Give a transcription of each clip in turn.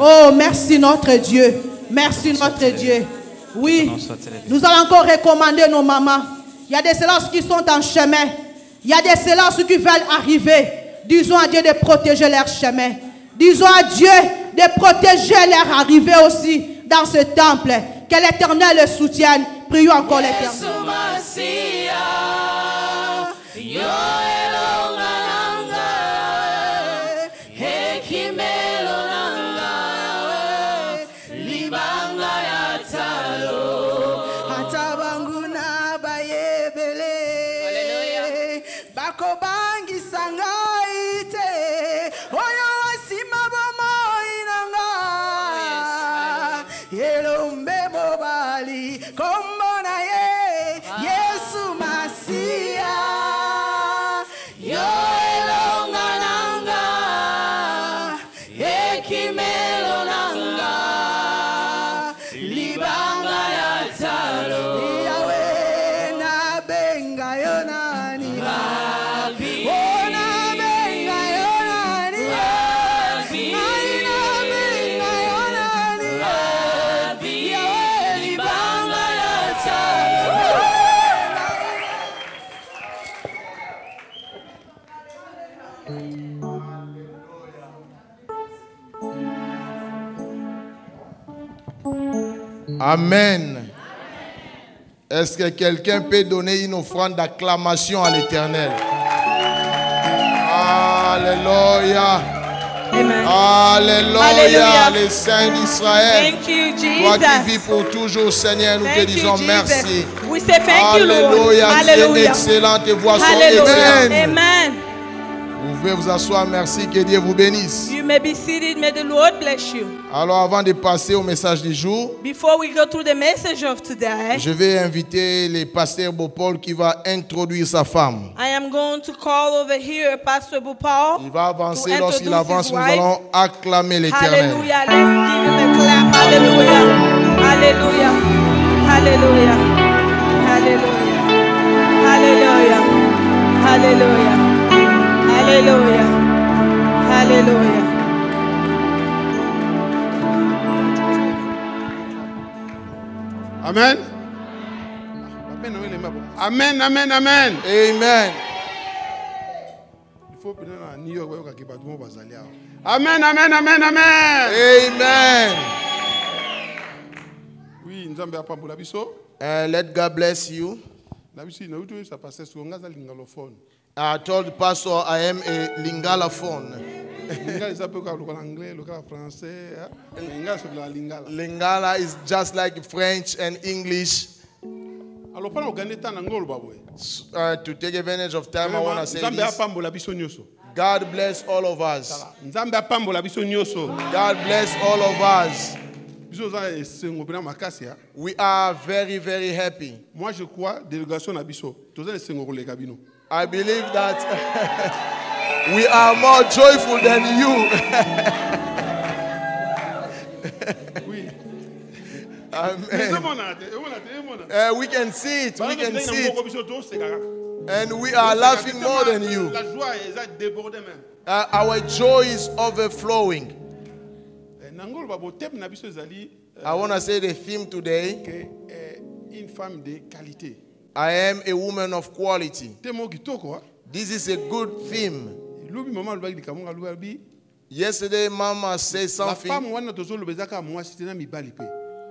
Oh, merci notre Dieu. Merci notre Dieu. Oui, nous allons encore recommander nos mamans. Il y a des silences qui sont en chemin. Il y a des silences qui veulent arriver. Disons à Dieu de protéger leur chemin. Disons à Dieu de protéger leur arrivée aussi dans ce temple. Que l'Éternel le soutienne. Prions encore l'Éternel. Amen. Est-ce que quelqu'un peut donner une offrande d'acclamation à l'Éternel? Alléluia. Alléluia. Alléluia. Les saints d'Israël. Toi qui vis pour toujours, Seigneur, nous te Thank disons merci. We say thank you, Lord. Alléluia. Excellent. Tes voix sont excellentes. Amen. Vous pouvez vous asseoir. Merci. Que Dieu vous bénisse. You may be seated. May the Lord bless you. Alors, avant de passer au message du jour, Before we go through the message of today, je vais inviter le pasteur Bopol qui va introduire sa femme. I am going to call over here Pastor Bupal. Il va avancer. Lorsqu'il avance, nous allons acclamer l'Éternel. Hallelujah. Let's give him a clap. Hallelujah. Hallelujah. Hallelujah. Hallelujah. Hallelujah. Hallelujah. Hallelujah. Hallelujah. Amen. Amen, amen, amen. Amen. Il faut peut-être à New York, ouais, bato mo bazali awa. Amen, amen, amen, amen. Amen. Oui, nzambe apambola biso. And let God bless you. Na biso na utu ça passe sur ngaza lingalophone. I told Pastor I am a Lingala phone. Lingala is just like French and English. Uh, to take advantage of time, I want to say this. God bless all of us. God bless all of us. We are very, very happy. Biso. Toza esengo koleka bino. I believe that we are more joyful than you. Oui. Amen. Ezomona te, ezomona te, ezomona. Uh, we can see it. We can see it. And we are laughing more than you. La joie eza débordée même. Uh, our joy is overflowing. Na ngolo boteme na biso ezali I want to say the theme today une femme de qualité. I am a woman of quality. Ah. This is a good theme. Yesterday, Mama said something,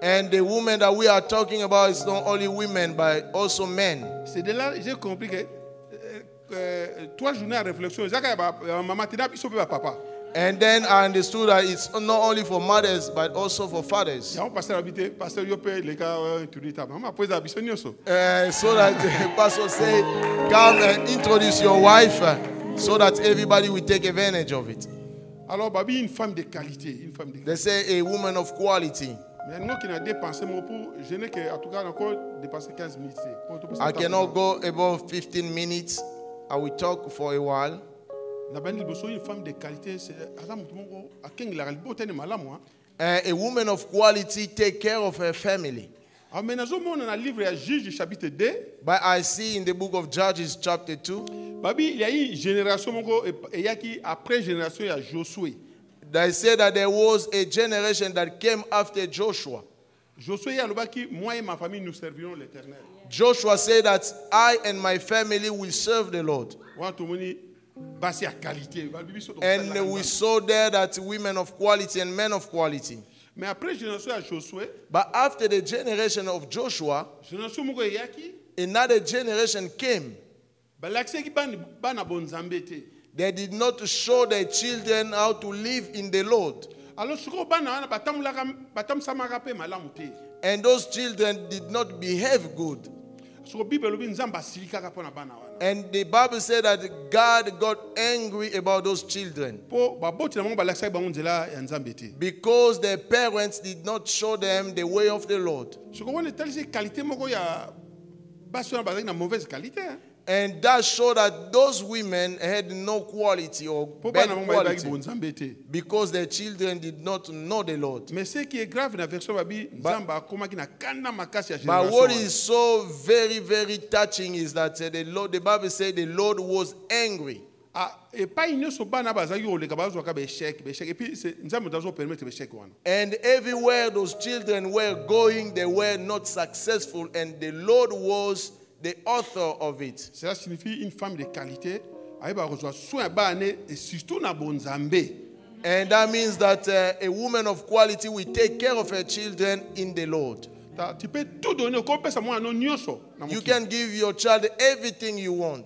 and the woman that we are talking about is not only women but also men. c'est de là j'ai compris que trois journées à réflexion ezaka ya ba- ya mama te na biso mpe bapapa And then I understood that it's not only for mothers but also for fathers. yango paster abi te paster yo mpe leka introduire ta mama po ezala biso nyonso Uh, so that the pastor say, come and introduce your wife uh, so that everybody will take advantage of it. alors babi une femme de qualité une femme de They say a woman of quality. mais ngoki na dépense moko pour je n'ai que en tout cas encore dépenser 15 minutes te po topesa I cannot go above 15 minutes. I will talk for a while. Eh, a woman of quality take care of her family. But I see in the book of Judges chapter 2. They say that there was a generation that came after Joshua. Joshua said that I and my family will serve the Lord wana tomoni basi ya qualité balobi biso And tokosalelaka we Nzambe. saw there that women of quality and men of quality. mais après génération ya josué But after the generation of Joshua, génération moko eyaki another generation came. balakisaki bana bana bonzambe te They did not show their children how to live in the Lord. alors sikoyo bana wana batambolaka- batambusamaka mpe malamu te And those children did not behave good. Soko bible elobi nzambe asili kaka mpo na bana wana And the Bible said that God got angry about those children. Mpo baboti na bango balakisaki bango nzela ya nzambe te. Because their parents did not show them the way of the Lord. Soko wana etalisi qualité moko ya basi wana bazalaki na mauvaise qualité hein. And that showed that those women had no quality or mpo bad bana bango bayebaki quality bonzambe te because their children did not know the Lord. mais ce qui est grave na version babi nzambe akomaki na kanda makasi ya But what génération is so very, very touching is that uh, the Lord, the Bible said the Lord was angry. Ah, epai nyonso bana bazalaki koleka bazwaka baeshek baeshek epuis c'est- nzambe moto azopermettre baeshek wana And everywhere those children were going, they were not successful, and the Lord was the author of it. cela signifie une femme de qualité ayeba kozwa soin et surtout na bonzambe And that means that uh, a woman of quality will take care of her children in the Lord. Ta- tu peux tout donner okopesa mwana no nyonso na You can give your child everything you want,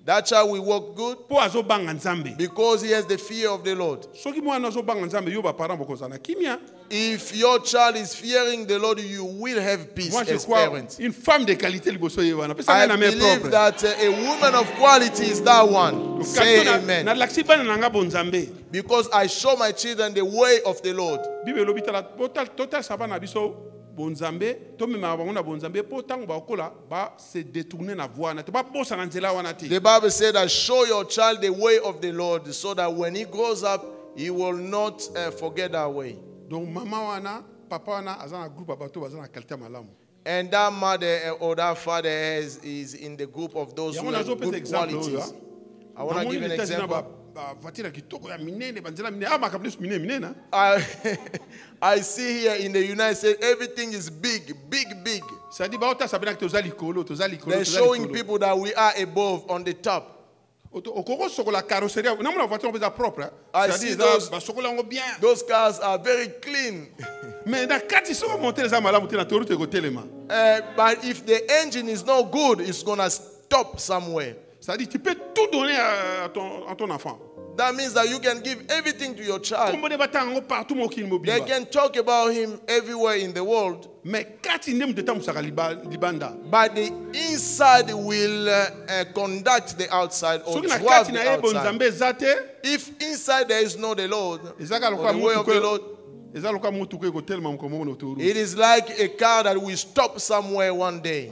malamu That child will walk good mpo azobanga nzambe because he has the fear of the Lord. soki mwana azobanga nzambe yo baparent bokozala na kimia? If your child is fearing the Lord, you will have peace moi je as crois parents. une femme de qualité liboso ye wana pesa I ngai na main believe propre that uh, a woman of quality is that one. Say amen. nalakisi bana na nga bonzambe Because I show my children the way of the Lord. Bible elobi tala bota- totalisa bana na biso bonzambe tomemaka bango na bonzambe mpo ntango bakokola base détourne na voi wana te babosana nzela wana te The Bible said that show your child the way of the Lord so that when he grows up, he will not uh, forget that way. donc mama wana papa wana aza na groupe ya bato baza na qualité malamu And that mother uh, or that father has, is in the group of those who yango have good exemple oyo qualities. I want to give an na États-Unis na example. Ba- bavoiture ya kitoko ya minene banzela minene ah makambo nyonso minene minene. I, see here in the United States, everything is big, big, big. c'est-à-dire baotasa mpenaki toza likolo toza likolo showing people that we are above on the top. Oto- okoki osokola carrosserie namona voiture mpe eza propre basokola yango bien Those cars are very clean. mais na kati soki omontere eza malamu te na torute ekotelema Uh, but if the engine is not good, it's to stop somewhere. C'est-à-dire tu peux tout donner à ton, à ton enfant. That means that you can give everything to your child. They can talk about him everywhere in the world, but the inside will uh, uh, conduct the outside or drive the outside. If inside there is no the Lord, or the way of the Lord, it is like a car that will stop somewhere one day.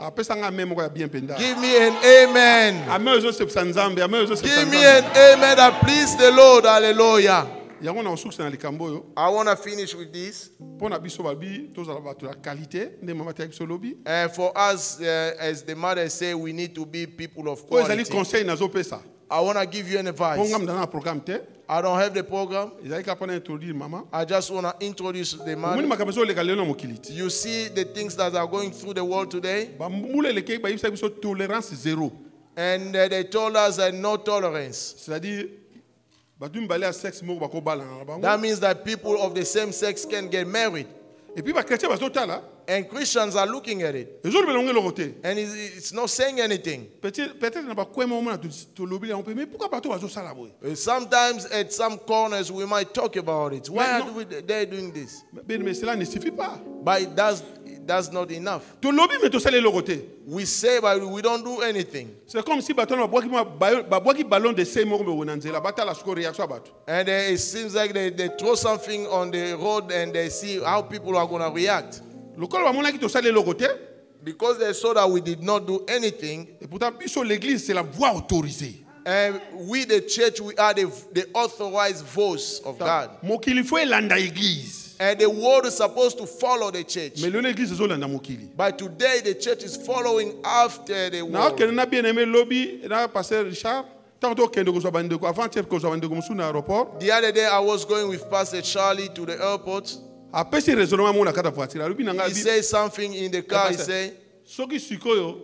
Give me an amen. Give me an amen that please the Lord. Hallelujah. I want to finish with this. Uh, for us, uh, as the mother say, we need to be people of quality. Conseil nazopesa I want to give you an mpo advice. nga mdana na programme te I don't have the program. ezali kaka mpona introduire mama I just want to introduce the omoni mother. makambo ezoleka lelo na mokili ti You see the things that are going through the world today, bambula elekeki bayebisa biso tolérance zéro and uh, they told us uh, no tolerance. c'est-à-dire bato mibale ya sexe moko bakobalana na bango That means that people of the same sex can get married, epuis bachrétien bazotala and Christians are looking at it, ezolobela yango eloko te and it's, it's not saying anything. Peut-être peut-être na bakwema omona tolobi yango mpe mais pourquoi bato bazosala boye Uh, Sometimes at some corners we might talk about it. Why Mais are we, they doing this? Bien, mais cela ne suffit pas But it does that's not enough. tolobi me tosala eloko te We say, but we don't do anything. c'est comme si bato wana babwaki mwa- ba- babwaki ballon de sei moko boye na nzela batala siko réaction ya bato And uh, it seems like they, they throw something on the road and they see how people are going to react. Lokola bamonaki tosala eloko te Because they saw that we did not do anything, et pourtant biso l'église c'est la voix autorisée and we, the church, we are the, the authorized voice of God. mokili fo elanda église And the world is supposed to follow the church. mais lelo église ezolanda mokili But today, the church is following after the world. nakokende na bien aimé lobi na pasteur richard ntango tokende kozwa bandeko avant tiere kozwa bandeko mosusu na aéroport The other day, I was going with Pastor Charlie to the airport. Apesi raisonnement moko na kati ya voiture alobi na He said something in the car. He said, soki sikoyo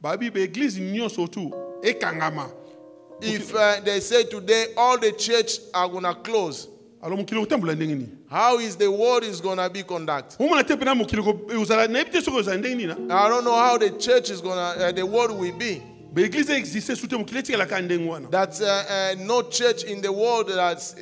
babi baeglize nyonso tu ekangama if uh, they say today all the church are going to close, alo mokili kotambola ndenge nini how is the world is going to be conducted? omona te mpena mokili ozala nayebi te soki ozala ndenge nini I don't know how the church is going to, uh, the world will be. baeglize existe su te mokili etikalaka ndenge wana That uh, uh, no church in the world that's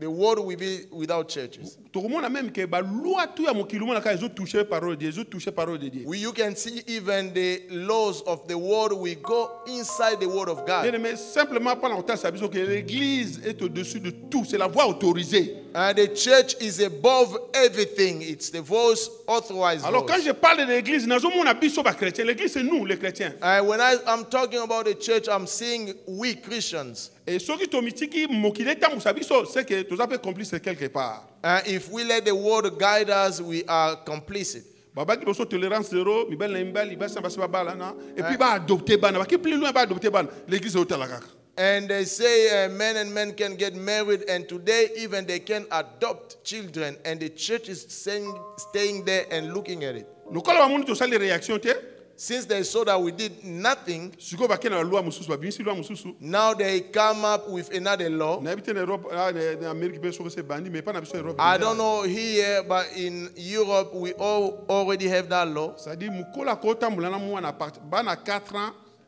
the, world will be without churches. tokomona meme ke balwa tu ya mokili omonaka ezotouche parole de dieu ezotouche parole de dieu We, you can see even the laws of the world will go inside the word of bien God. aimé simplement mpona kotalisa biso ke l'église est au-dessus de tout c'est la voix autorisée And the church is above everything. It's the voice authorized. alors quand je parle de l'église nazomona biso bachrétien l'église c'est nous les chrétiens And when I, I'm talking about the church, I'm seeing we Christians. et soki tomitiki mokili etambusa biso c'est que toza mpe complice quelque part And if we let the word guide us, we are complicit. babaki biso tolérance zéro mibali na mibali basi na basi babalana et puis baadopte bana baki plus loin baadopte bana l'église eotala kaka And they say uh, men and men can get married, and today even they can adopt children, and the church is saying, staying there and looking at it. lokola bamoni tosali réaction te Since they saw that we did nothing, sikoyo bakei na loi mosusu babimisi loi mosusu now they come up with another law. nayebi te na europe ah, na na amérique mpe soki se ebandi mais pa na biso europe I don't know here, but in Europe, we all already have that law.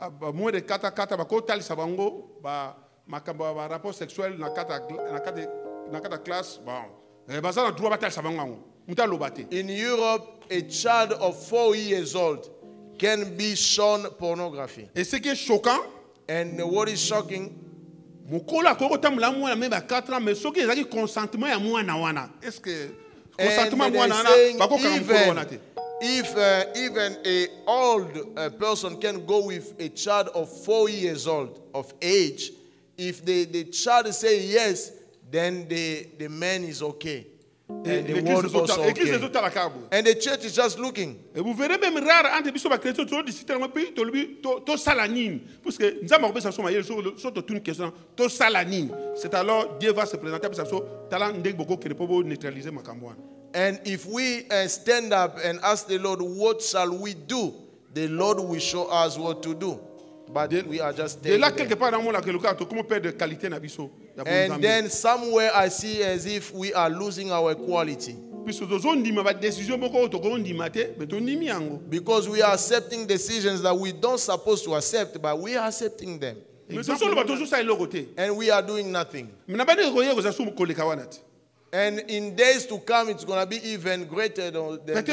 4 ah, ba- moins de 4 4 ba- makambo sexuel na na na classe bon baza na droit In Europe, a child of four years old can be shown pornography. et ce qui est choquant And what is shocking, mokolo akoki kotambola na mwana me ba 4 ans mais soki ezalaki consentement ya mwana wana est ce que consentement ya they're mwana wana saying bakokanga mokolo even wana te if uh, even a old uh, person can go with a child of four years old of age, if the, the child say yes, then the, the man is okay. And the world is also okay. And the church is just looking. Et vous verrez même rare entre biso to- mayele so so question c'est alors dieu va se présenter makambo wana And if we uh, stand up and ask the Lord, what shall we do? The Lord will show us what to do. But then we are just de là there. quelque part namonaka eloka tokomi perdre qualité na biso And then somewhere I see as if we are losing our quality. puisque tozondima badécision moko oyo tokondima te me tondimi yango Because we are accepting decisions that we don't supposed to accept, but we are accepting them. mais tosoloba tozosala eloko te And we are doing nothing. And in days to come, it's going to be even greater than than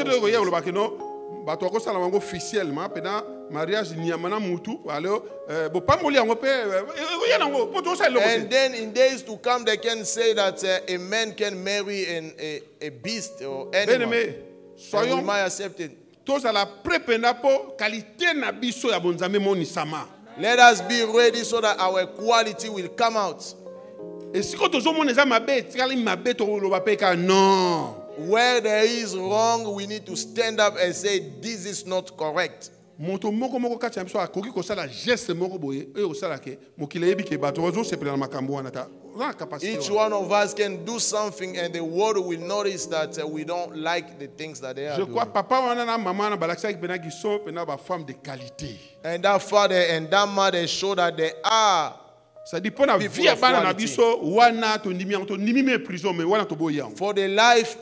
bato bakosala bango officiellement mpena mariage nyama na mutu alo eh, bopamboli yango mpe eh, ekoya nango mpo tozosala eloko And then in days to come, they can say that uh, a man can marry an, a, a beast or animal. soyons might accept it. tozala pre mpenza mpo kalite na biso ya bonzambe emonisama Let us be ready so that our quality will come out. Esiko tozomona eza mabe etikali mabe toloba mpe kaka non Where there is wrong, we need to stand up and say, This is not correct. moto moko moko kati na biso akoki kosala geste moko boye oyo mokili eyebi ke bato bazosepela na makambo wana ta Each one of us can do something, and the world will notice that uh, we don't like the things that they are je doing. And that father and that mother show that they are. Cestadire mpo na People vie For the life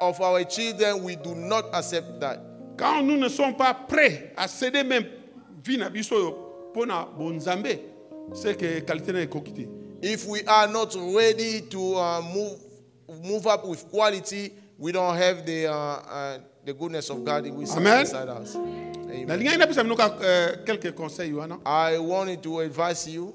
of our children, we do not accept that. quand nous ne sommes pas prêts à céder même vie na biso na bonzambe c'est que qualité na If we are not ready to uh, move, move up with quality, we don't have the, uh, uh, the goodness of God Amen. inside us. Amen. euh, quelques conseils wana I wanted to advise you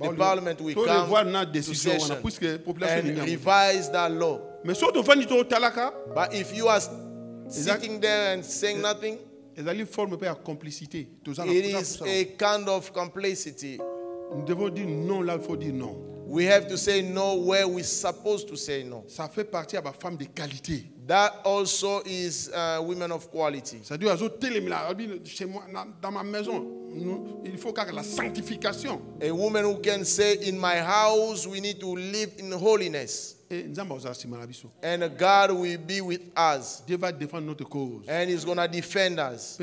the parliament will come to session and revise that law. But if you are sitting there and saying nothing, toza na- it is a kind of complacity. Nous devons dire non là il faut dire non. We have to say no where we're supposed to say no. ça fait partie ya bafemme de qualité That also is uh, women of quality. azotelemela abi chez moi dans ma maison. Il faut kaka la sanctification. A woman who can say, In my house, we need to live in holiness, and God will be with us, dieu va défendre notre cause. And He's going to defend us,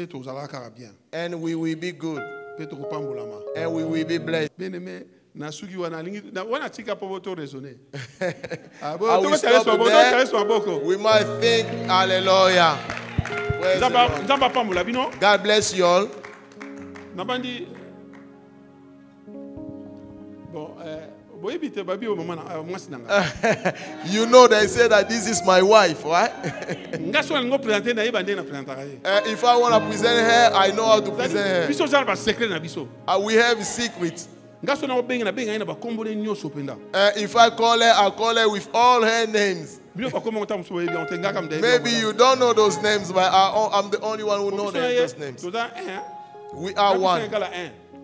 and we will be good, mpe tokopambolama. And we will be blessed. Bien-aimé na suki wana alingi wana tika mpo ah, bo ah, toraisonne maboko we might think alleluya nzambe apambola bino. God bless you all. Nabandi You know, they say that this is my wife, right? nga so alingi opresente nayeba ndenge na presentaka ye Uh, if I want to present her, I know how to present her. biso oza na basekret na biso Uh, we have secrets. nga so na obengi nabenga ye na bakombone nyonso mpenza Uh, if I call her, I'll call her with all her names. bino bakombo ta mosusu boyebi yango te nga kama Maybe you don't know those names, but I, I'm the only one who knows those names. toza un We are one.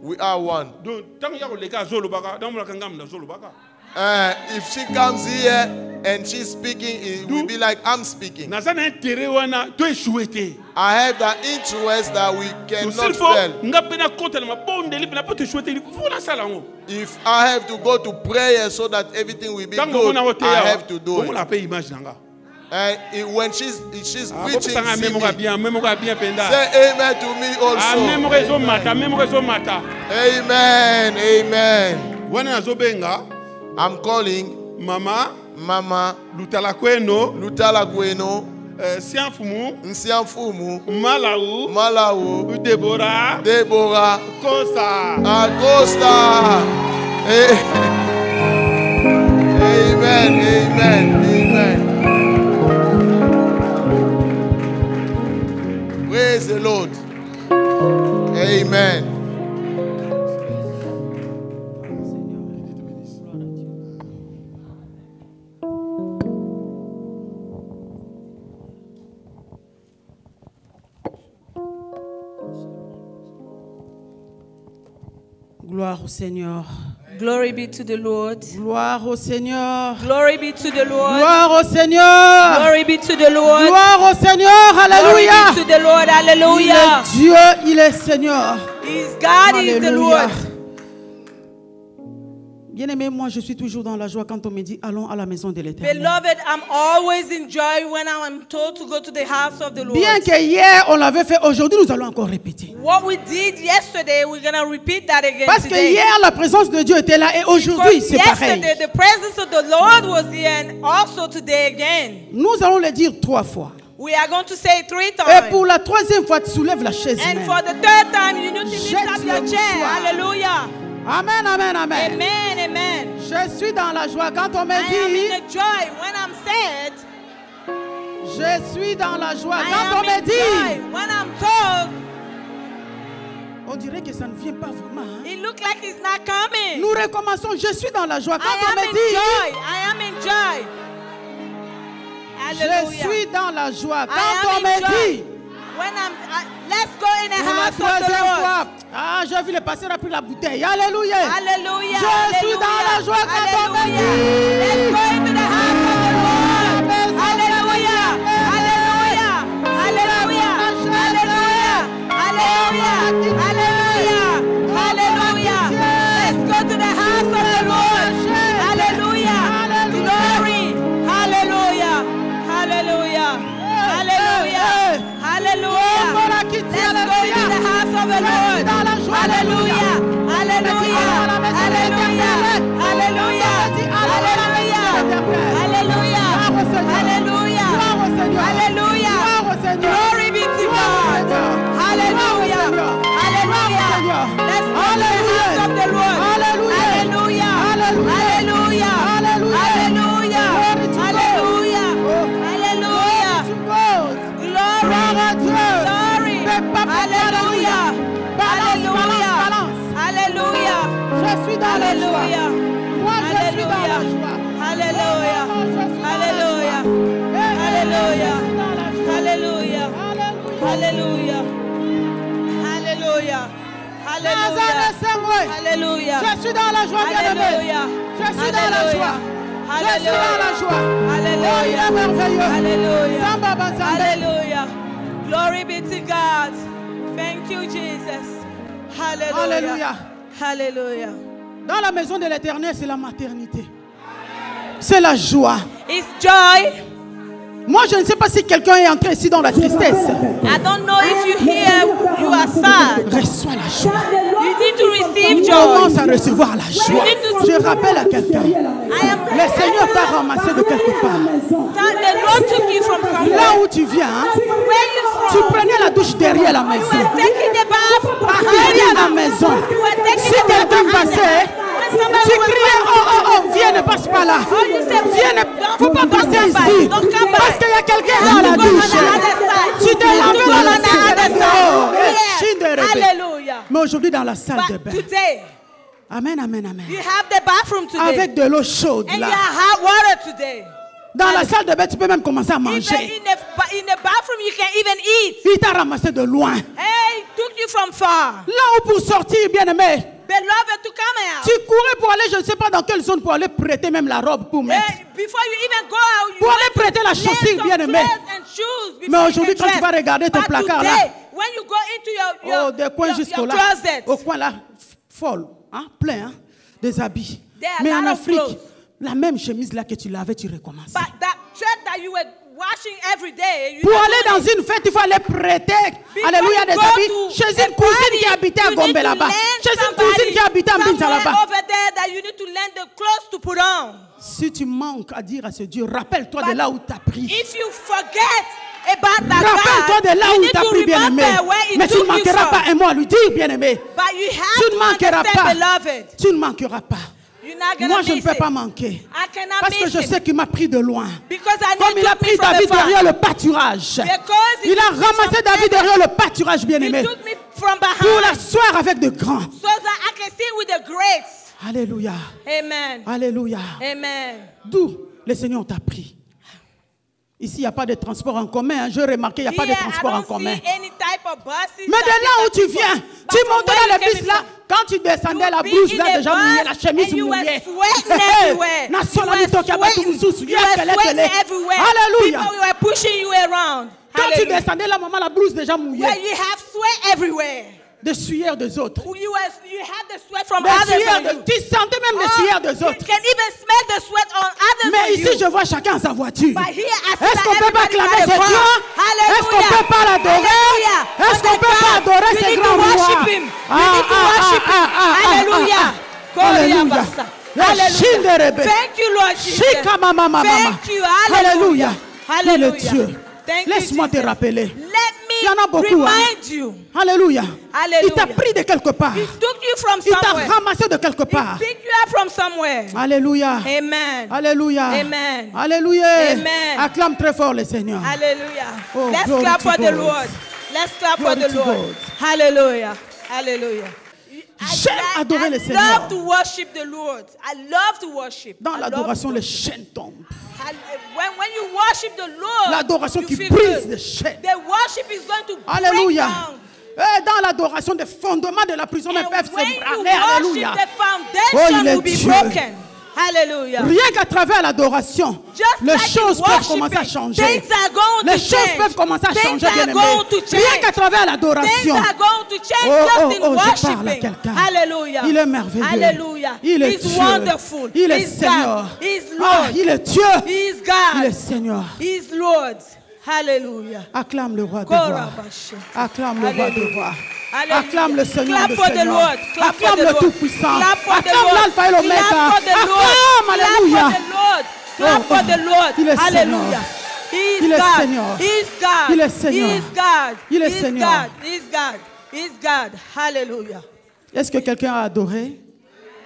Ekala un We are one. donc ntango ya koleka azolobaka namonaka nga mundo azolobaka Uh, if she comes here and she's speaking, it will be like I'm speaking. naza na intere wana to eshue te I have the interest that we cannot silfo fail. nga mpe nakota na mabondeli mpe na mpo to eshue te fo nasala yango If I have to go to prayer so that everything will be ntango good, omona o te I awa have to do omona it. And when she's she's preaching, bien mpenza say amen to me also. ezomata Amen, amen. I'm calling mama. Mama. Lutala kweno. Lutala Gweno, eh, siamfumu Nsiamfumu, malau Malawu, debora. Deborah, kosa Acosta. Eh. Amen, amen. Praise the Lord. Amen. Gloire au Seigneur. Glory be to the Lord. Gloire au Seigneur. Glory be to the Lord. Gloire au Seigneur. Glory be to the Lord. Gloire au Seigneur. Glory Alléluia. be to the Lord. Il Hallelujah. est Dieu, il est Seigneur. He's God, He's the. Lord. Bien-aimé, moi je suis toujours dans la joie quand on me dit allons à la maison de l'éternel. Beloved, I'm always in joy when I'm told to go to the house of the Lord. Bien que hier on l'avait fait, aujourd'hui nous allons encore répéter. What we did yesterday, we're going to repeat that again Parce que today. hier la présence de Dieu était là et aujourd'hui c'est pareil. yesterday, the presence of the Lord was here, and also today again. Nous allons le dire trois fois. We are going to say three Et times. pour la troisième fois, tu soulèves la chaise. And même. for the third time, you need to lift up your chair. Hallelujah. Amen, amen, amen. Amen, amen. Je suis dans la joie quand on me I am in dit. the joy when I'm sad. Je suis dans la joie I quand on am me in dit. joy when I'm told. On dirait que ça ne vient pas vraiment. hein. It looks like it's not coming. Nous recommençons. Je suis dans la joie quand I on am me in dit. joy. I am in joy. Je Hallelujah. suis dans la joie I quand on am in me joy. dit. When I'm, I, let's go in the Pour la house of the troisième Lord. fois. Ah, j'ai vu le pasteur a pris la bouteille. Alléluia. Hallelujah. Je suis dans la joie quand on. Let's go Nazareth, Hallelujah. Seigneur. Hallelujah. Je suis dans la joie, bien-aimé. Je suis dans la joie. Je suis dans la joie. Oh, il est Hallelujah. merveilleux. Banzambe. Hallelujah. Glory be to God. Thank you, Jesus. Hallelujah. Alléluia. Hallelujah. Dans la maison de l'éternel, c'est la maternité. C'est la joie. It's joy. Moi, je ne sais pas si quelqu'un est entré ici dans la tristesse. I don't know if you hear you are sad. Reçois la joie. You need to receive joy. Commence à recevoir la joie. Je rappelle à quelqu'un. Le Seigneur t'a ramassé de quelque part. The Lord took you from somewhere. Là où tu viens, hein, tu prenais la douche derrière la You maison. were taking the bath behind Derrière la maison. Si quelqu'un passait, tu passing, oh, oh, oh, viens, ne passe pas là. Oh, Viens, ne faut pas passer ici. Parce qu'il y a quelqu'un You dans la douche. Tu t'es lavé dans la de rébé. Hallelujah. Mais aujourd'hui, dans la salle de bain. today, Amen, amen, amen. you have the bathroom today. Avec de l'eau chaude and you là. have hot water today. Dans la salle de bain, tu peux même commencer à Even manger. in the, ba- in the bathroom, you can even eat. Il t'a ramassé de loin. Hey, took you from far. Là où pour sortir, bien aimé, Beloved, to come out. tu courais pour aller, je ne sais pas dans quelle zone, pour aller prêter même la robe pour mettre. Hey, before you even go out, you Pour aller prêter la chaussure, shoes before Mais aujourd'hui, quand tu vas regarder ton But placard today, là, when you go into your, your, oh, des coins jusqu'au là, closet, au coin là, folle, hein, plein, hein, des habits. There Mais en Afrique, la même chemise là que tu lavais, tu recommences. but that shirt that you were washing every day, you Pour aller dans une fête, il faut aller prêter, alléluia, des habits chez une cousine qui habitait à Gombe là-bas. Chez une cousine qui habitait à Mbinza là-bas. Si tu manques à dire à ce Dieu, rappelle-toi de là où tu as pris. If you forget about that Rappelle-toi de là où tu as pris, bien-aimé. Mais tu ne manqueras pas un mot à lui dire, bien-aimé. But you Tu have ne manqueras pas. beloved. Tu ne manqueras pas. Moi, je ne peux pas manquer. Parce que je sais qu'il m'a pris de loin. Comme il a pris David derrière le pâturage. Il a ramassé David derrière le pâturage, bien-aimé. Pour l'asseoir avec de grands. Alléluia. Amen. Alléluia. Amen. D'où le Seigneur t'a pris? Ici, il n'y a pas de transport en commun. hein. J'ai remarqué, il n'y a pas de transport en commun. Mais de là où tu viens, But tu where dans le bus là, quand tu descendais, la blouse là déjà mouillée, la chemise mouillée. Na sola were batu mususu. Hallelujah. People pushing you around. Quand tu descendais là, maman, la blouse déjà mouillée. Where you have sweat everywhere. Des sueurs des autres. You, were, you had the sweat from Des others sueurs on de- tu sentais même des Oh, sueurs des you autres. can even smell the sweat on others Mais ici, you. je vois chacun sa voiture. Est-ce qu'on peut pas clamer ce. Dieu Est-ce qu'on peut pas l'adorer? Est-ce qu'on On peut pas adorer ce grand roi Alléluia. de Rebé. Thank you, Lord Jesus. Thank you. Alléluia. Hallelujah. Il est Dieu. Laisse-moi te rappeler. Let Il y en a beaucoup, hein. Alléluia. Alléluia. Il t'a pris de quelque part. He took you from Il t'a ramassé de quelque part. Alléluia. Amen. Alléluia. Amen. Alléluia. Amen. Acclame très fort le Seigneur. Hallelujah. Oh, Let's clap for the. Lord. Let's clap for the Lord. Hallelujah. I, J'aime I- adorer I le Seigneur. love to worship the Lord. I love to worship. Dans I l'adoration, les chaînes tombent. Hall- When, when you worship the Lord, L'adoration qui brise les chaînes. The worship is going to Alléluia. break down. Et dans l'adoration, des fondements de la prison And peuvent se branler. Alléluia. the Oh, foundation il est will be Dieu. broken. Hallelujah. Rien qu'à travers l'adoration, les choses peuvent commencer à changer. Les choses peuvent commencer à changer, bien aimé. Rien qu'à travers l'adoration. Oh, oh, oh, je parle à quelqu'un. Il est merveilleux. Hallelujah. Il est He's Dieu. wonderful. Il est Seigneur. Ah, il est Dieu. Il est. Seigneur. He's Lord. Hallelujah. Acclame le roi des rois. Acclame le roi des rois. Acclame le Seigneur Acclame le. Tout-Puissant. Acclame l'Alpha et l'Oméga. Acclame, Alléluia. Clap Oh, for the Lord. il est. He Il est. Seigneur. Il est Seigneur. Il est Seigneur. Is God. Hallelujah. Est-ce que quelqu'un a adoré?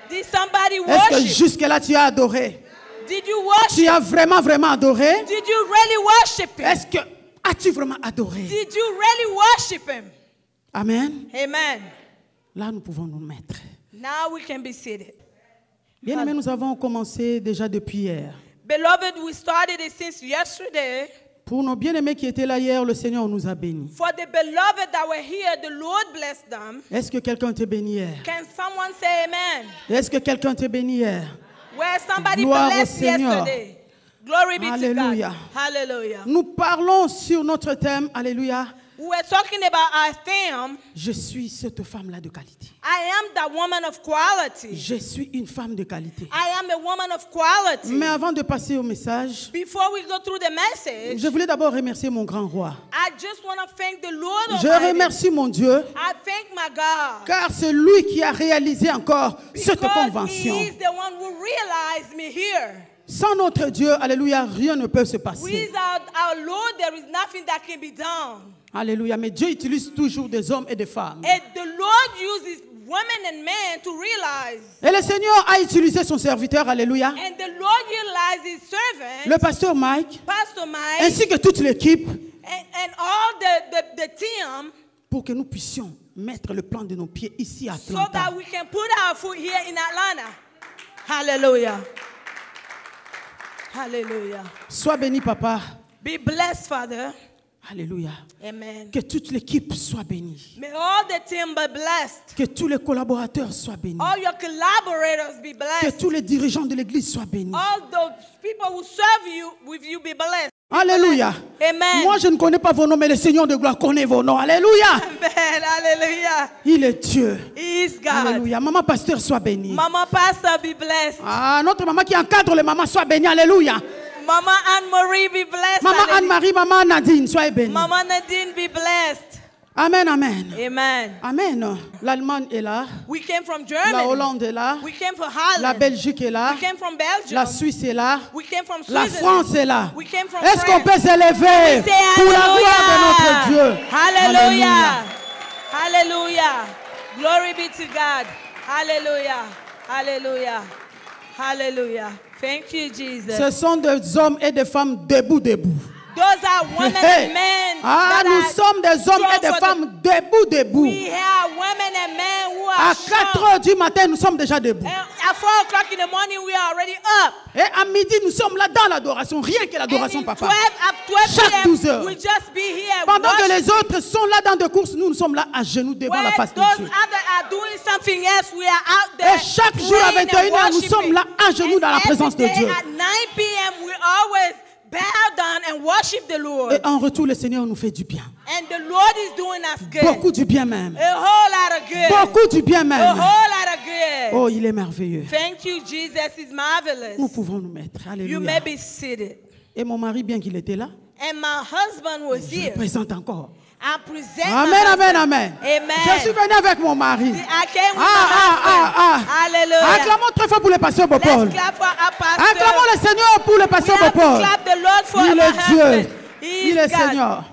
Did somebody Est-ce que jusque-là tu as adoré? Did you worship? Tu as vraiment, vraiment adoré? Did you really worship him? Est-ce que as-tu vraiment adoré? Did you really worship him? Amen. Amen. Là, nous pouvons nous mettre. Now we can be seated. Bien aimés, nous avons commencé déjà depuis hier. Beloved, we started it since yesterday. Pour nos bien-aimés qui étaient là hier, le Seigneur nous a bénis. For the beloved that were here, the Lord blessed them. Est-ce que quelqu'un t'est béni hier? Can someone say amen? Est-ce que quelqu'un t'est béni hier? Where somebody Gloire au blessed Seigneur. yesterday. Glory be to God. Hallelujah. Nous parlons sur notre thème, Alléluia. We were talking about our theme. Je suis cette femme-là de qualité. I am that woman of quality. Je suis une femme de qualité. I am a woman of quality. Mais avant de passer au message, Before we go through the message, je voulais d'abord remercier mon grand roi. I just want to thank the Lord Je remercie mon Dieu, I thank my God. car c'est lui qui a réalisé encore cette Because convention. he is the one who realized me here. Sans notre Dieu, Alléluia, rien ne peut se passer. Without our Lord, there is nothing that can be done. Alléluia. Mais Dieu utilise toujours des hommes et des femmes. And the Lord uses women and men to realize. Et le Seigneur a utilisé son serviteur, Alléluia, And the Lord utilized his servant, le pasteur Mike, Pastor Mike, ainsi que toute l'équipe, and, and all the, the, the team pour que nous puissions mettre le plan de nos pieds ici à so Atlanta. that we can put our foot here in Atlanta. Hallelujah. Hallelujah. Sois béni, papa. Be blessed, Father. Alléluia. Amen. Que toute l'équipe soit bénie. May all the team be blessed. Que tous les collaborateurs soient bénis. All your collaborators be Que blessed. tous les dirigeants de l'église soient bénis. All those people who serve you with you be blessed. Alléluia. Amen. Moi, je ne connais pas vos noms, mais le Seigneur de gloire connaît vos noms. Alléluia. Amen. Hallelujah. Il est Dieu. He is God. Alléluia. Maman pasteur, soit bénie. Mama Pastor be blessed. Ah, notre maman qui encadre les mamans, soit bénie. Alléluia. Mama Anne Marie be blessed. Maman. Anne-Marie, maman Nadine, soyez bénie. Mama Nadine be blessed. Amen, amen. Amen. Amen. L'Allemagne est là. We came from La Germany. Hollande est là. We came from Holland. La Belgique est là. We came from Belgium. La Suisse est là. We came from La Switzerland. France est là. We came from Est-ce qu'on peut s'élever pour la gloire de notre Dieu? Hallelujah. Hallelujah. Glory be to God. Hallelujah. Hallelujah. Hallelujah. Thank you, Jesus. Ce sont des hommes et des femmes debout, debout. Those are women and men. Ah, nous sommes des hommes et des femmes debout, debout. We have women and men who are À 4 strong. heures du matin, nous sommes déjà debout. At 4 o'clock in the morning, we are already up. Et à midi, nous sommes là dans l'adoration. Rien que l'adoration, papa. 12, at 12 Chaque 12 p.m., heures. we'll just be here. Pendant que les autres sont là dans des courses, nous, nous sommes là à genoux devant la face de those Dieu. are doing something else, we are out there. Et chaque jour à praying 21 and heures, nous worshiping. sommes là à genoux And dans la présence de Dieu. At 9 p.m., we always bow down and worship the Lord. Et en retour, le Seigneur nous fait du bien. and the Lord is doing us good. Beaucoup du bien même. A whole lot of good. Beaucoup du bien A même. whole lot of good. Oh, il est merveilleux. Thank you, Jesus is marvelous. Nous pouvons nous mettre. You may Alléluia. be seated. Et mon mari, bien qu'il était là, And my husband was je le here. présente encore. Present Amen, amen, amen. Amen. Je suis venu avec mon mari. Ah, ah, ah, ah. Hallelujah. Acclamons très fort pour le pasteur our pastor. Acclamons le Seigneur pour le pasteur Lord for Il est. Dieu. He Il est God. Seigneur.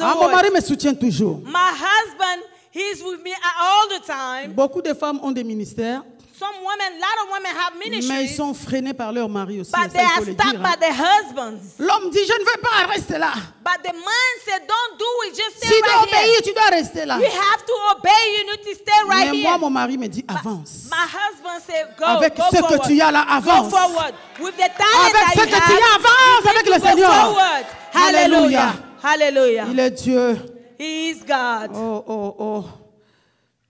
Ah, mon mari me soutient toujours. My husband, he's with me all the time. Beaucoup de femmes ont des ministères, Some women, lot of women have mais ils ministries, sont freinés par leur mari aussi. but they are dire, by hein. their husbands. L'homme dit, je ne veux pas rester là. But the man said, don't do it, just stay Si tu dois right here. obéir, tu dois rester là. You have to obey, you need to stay right Mais here. moi, mon mari me dit, avance. My husband said, go, Avec go ce que forward. tu as là, avance. Go forward. With the talent Avec that ce you que have, tu as, avance avec le Seigneur. forward. Hallelujah. Hallelujah. Il est Dieu. He is God. Oh, oh, oh.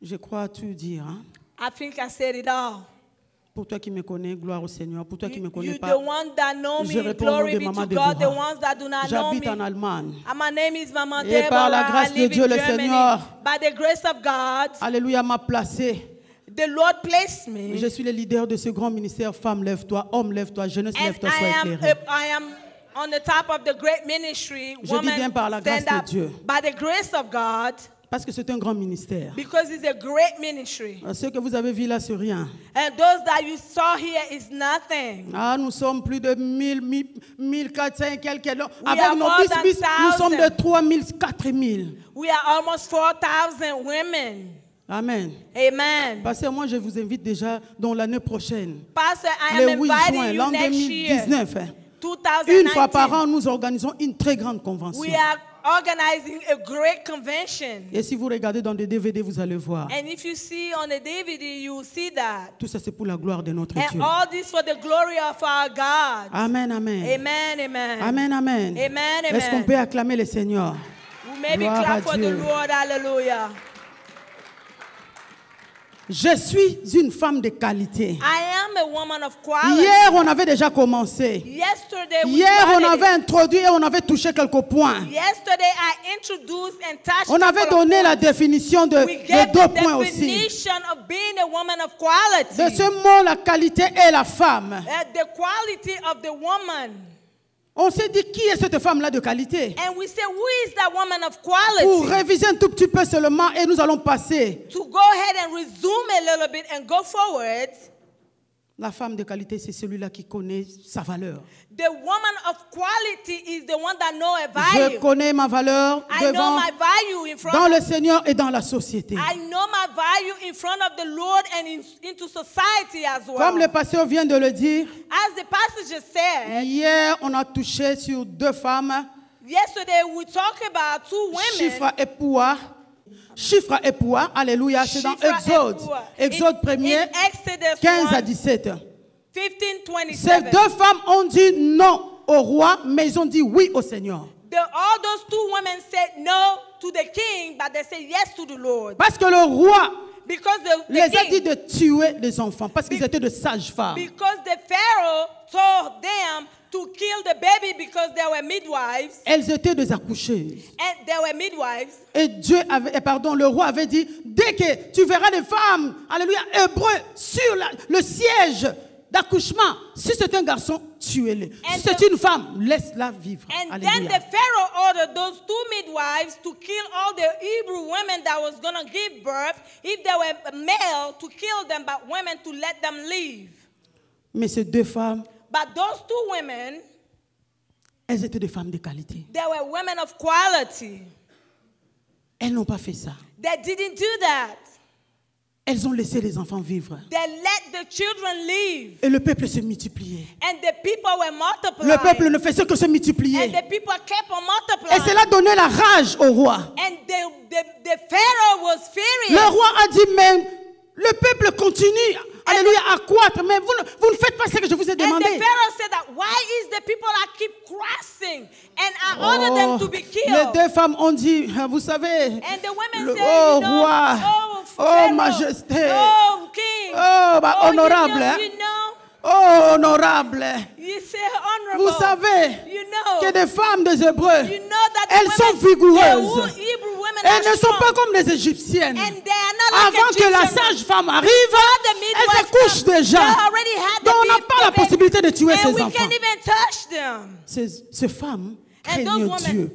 Je crois tout dire. hein. I think I said it all. Pour toi qui me connais, gloire au Seigneur. Pour toi qui me You, connais you pas, the one that know je me, réponds au nom glory de be Maman to God. The Deborah. ones that do not know J'habite en me. Allemagne. And my name is Mama Et par la grâce de Dieu, le Germany. Seigneur- By the grace of God, Alléluia, m'a placé. the Lord placed me. Je suis le leader de ce grand ministère. Femme, lève-toi. Homme, lève-toi. Jeunesse, lève-toi. I Sois am, éclairé. I am on the top of the great ministry. Je dis bien par la grâce de. Dieu. By the grace of God, Parce que c'est un grand ministère. because it's a great ministry. Ce que vous avez vu là, c'est rien. And those that you saw here is nothing. Ah, nous sommes plus de 1000, 1000, 1400 et quelques. Avec nos more bis, than bis, nous sommes de 1,000. 3000, 4000. We are almost 4,000 women. Amen. Amen. Parce que moi, je vous invite déjà dans l'année prochaine, Pastor, I le am 8 juin, l'an next year, 2019. hein. 2019. Une fois par an, nous organisons une très grande convention. We are organizing a great convention. Et si vous regardez dans des DVD, vous allez voir. And if you see on the DVD, you will see that. Tout ça, c'est pour la gloire de notre And Dieu. all this for the glory of our God. Amen, amen. Amen, amen. Amen, amen. Amen, Est-ce qu'on peut acclamer le Seigneur? We maybe clap for the Dieu. Lord. Hallelujah. Je suis une femme de qualité. I am a woman of quality. Hier, on avait déjà commencé. Yesterday, we Hier, on avait it. introduit et on avait touché quelques points. Yesterday, I introduced and touched On avait donné la définition de, We de gave deux the points aussi. definition of being a woman of quality. De ce mot, la qualité est la femme. Uh, the quality of the woman. On s'est dit qui est cette femme-là de qualité And we say, who is that woman of Pour quality? réviser un tout petit peu seulement et nous allons passer. To go ahead and resume a little bit and go forward, La femme de qualité, c'est celui-là qui connaît sa valeur. the woman of quality is the one that know a Je value. connais ma valeur I know my value in front dans le Seigneur et dans la société. I know my value in front of the Lord and in, into society as well. Comme le pasteur vient de le dire, As the pastor just said, hier, on a touché sur deux femmes, yesterday we talked about two women. Chiffre et Poua. Chiffre et Poua, alléluia, c'est dans Exode. Exode In- 1er, in Exodus 15 à 1, 17. 15, Ces 27. deux femmes ont dit non au roi, mais ils ont dit oui au Seigneur. The, all those two women said no to the king, but they said yes to the Lord. Parce que le roi Because the, the les a dit de tuer les enfants, parce qu'ils étaient de sages femmes. because the Pharaoh told them to kill the baby because they were midwives, Elles étaient des accoucheuses. and they were midwives. Et Dieu avait, et pardon, le roi avait dit, dès que tu verras les femmes, alléluia, hébreux, sur la- le siège d'accouchement, si c'est un garçon, tuez-le. And Si c'est une femme, laisse-la vivre. And then Alléluia. the Pharaoh ordered those two midwives to kill all the Hebrew women that was going to give birth. If they were male, to kill them, but women to let them live. Mais ces deux femmes, But those two women, elles étaient des femmes de qualité. they were women of quality. Elles n'ont pas fait ça. They didn't do that. Elles ont laissé les enfants vivre. They let the children live. Et le peuple se multipliait. And the people were multiplying. Le peuple ne faisait que se multiplier. And the people kept on Et multiplying. cela donnait la rage au roi. And the, the, the Pharaoh was furious. Le roi a dit, mais le peuple continue, alléluia, à croître, mais vous ne, vous ne faites pas ce que je vous ai And the demandé. Pharaoh said that why is the people that keep crossing and I order them to be Oh, les deux femmes ont dit, vous savez, And the women le- said, oh you know, roi, oh, oh majesté, oh king, oh bah, oh, honorable, you know, hein. you know, oh honorable. you say honorable. Vous savez you know, que des femmes des Hébreux, you know that the elles women, sont vigoureuses. elles are ne sont pas comme les Égyptiennes. And they are not like Avant que la sage-femme arrive, elles accouchent come, déjà. Donc on n'a pas la possibilité de tuer And ces we enfants. can't even touch them. Ces, ces femmes craignent women, Dieu.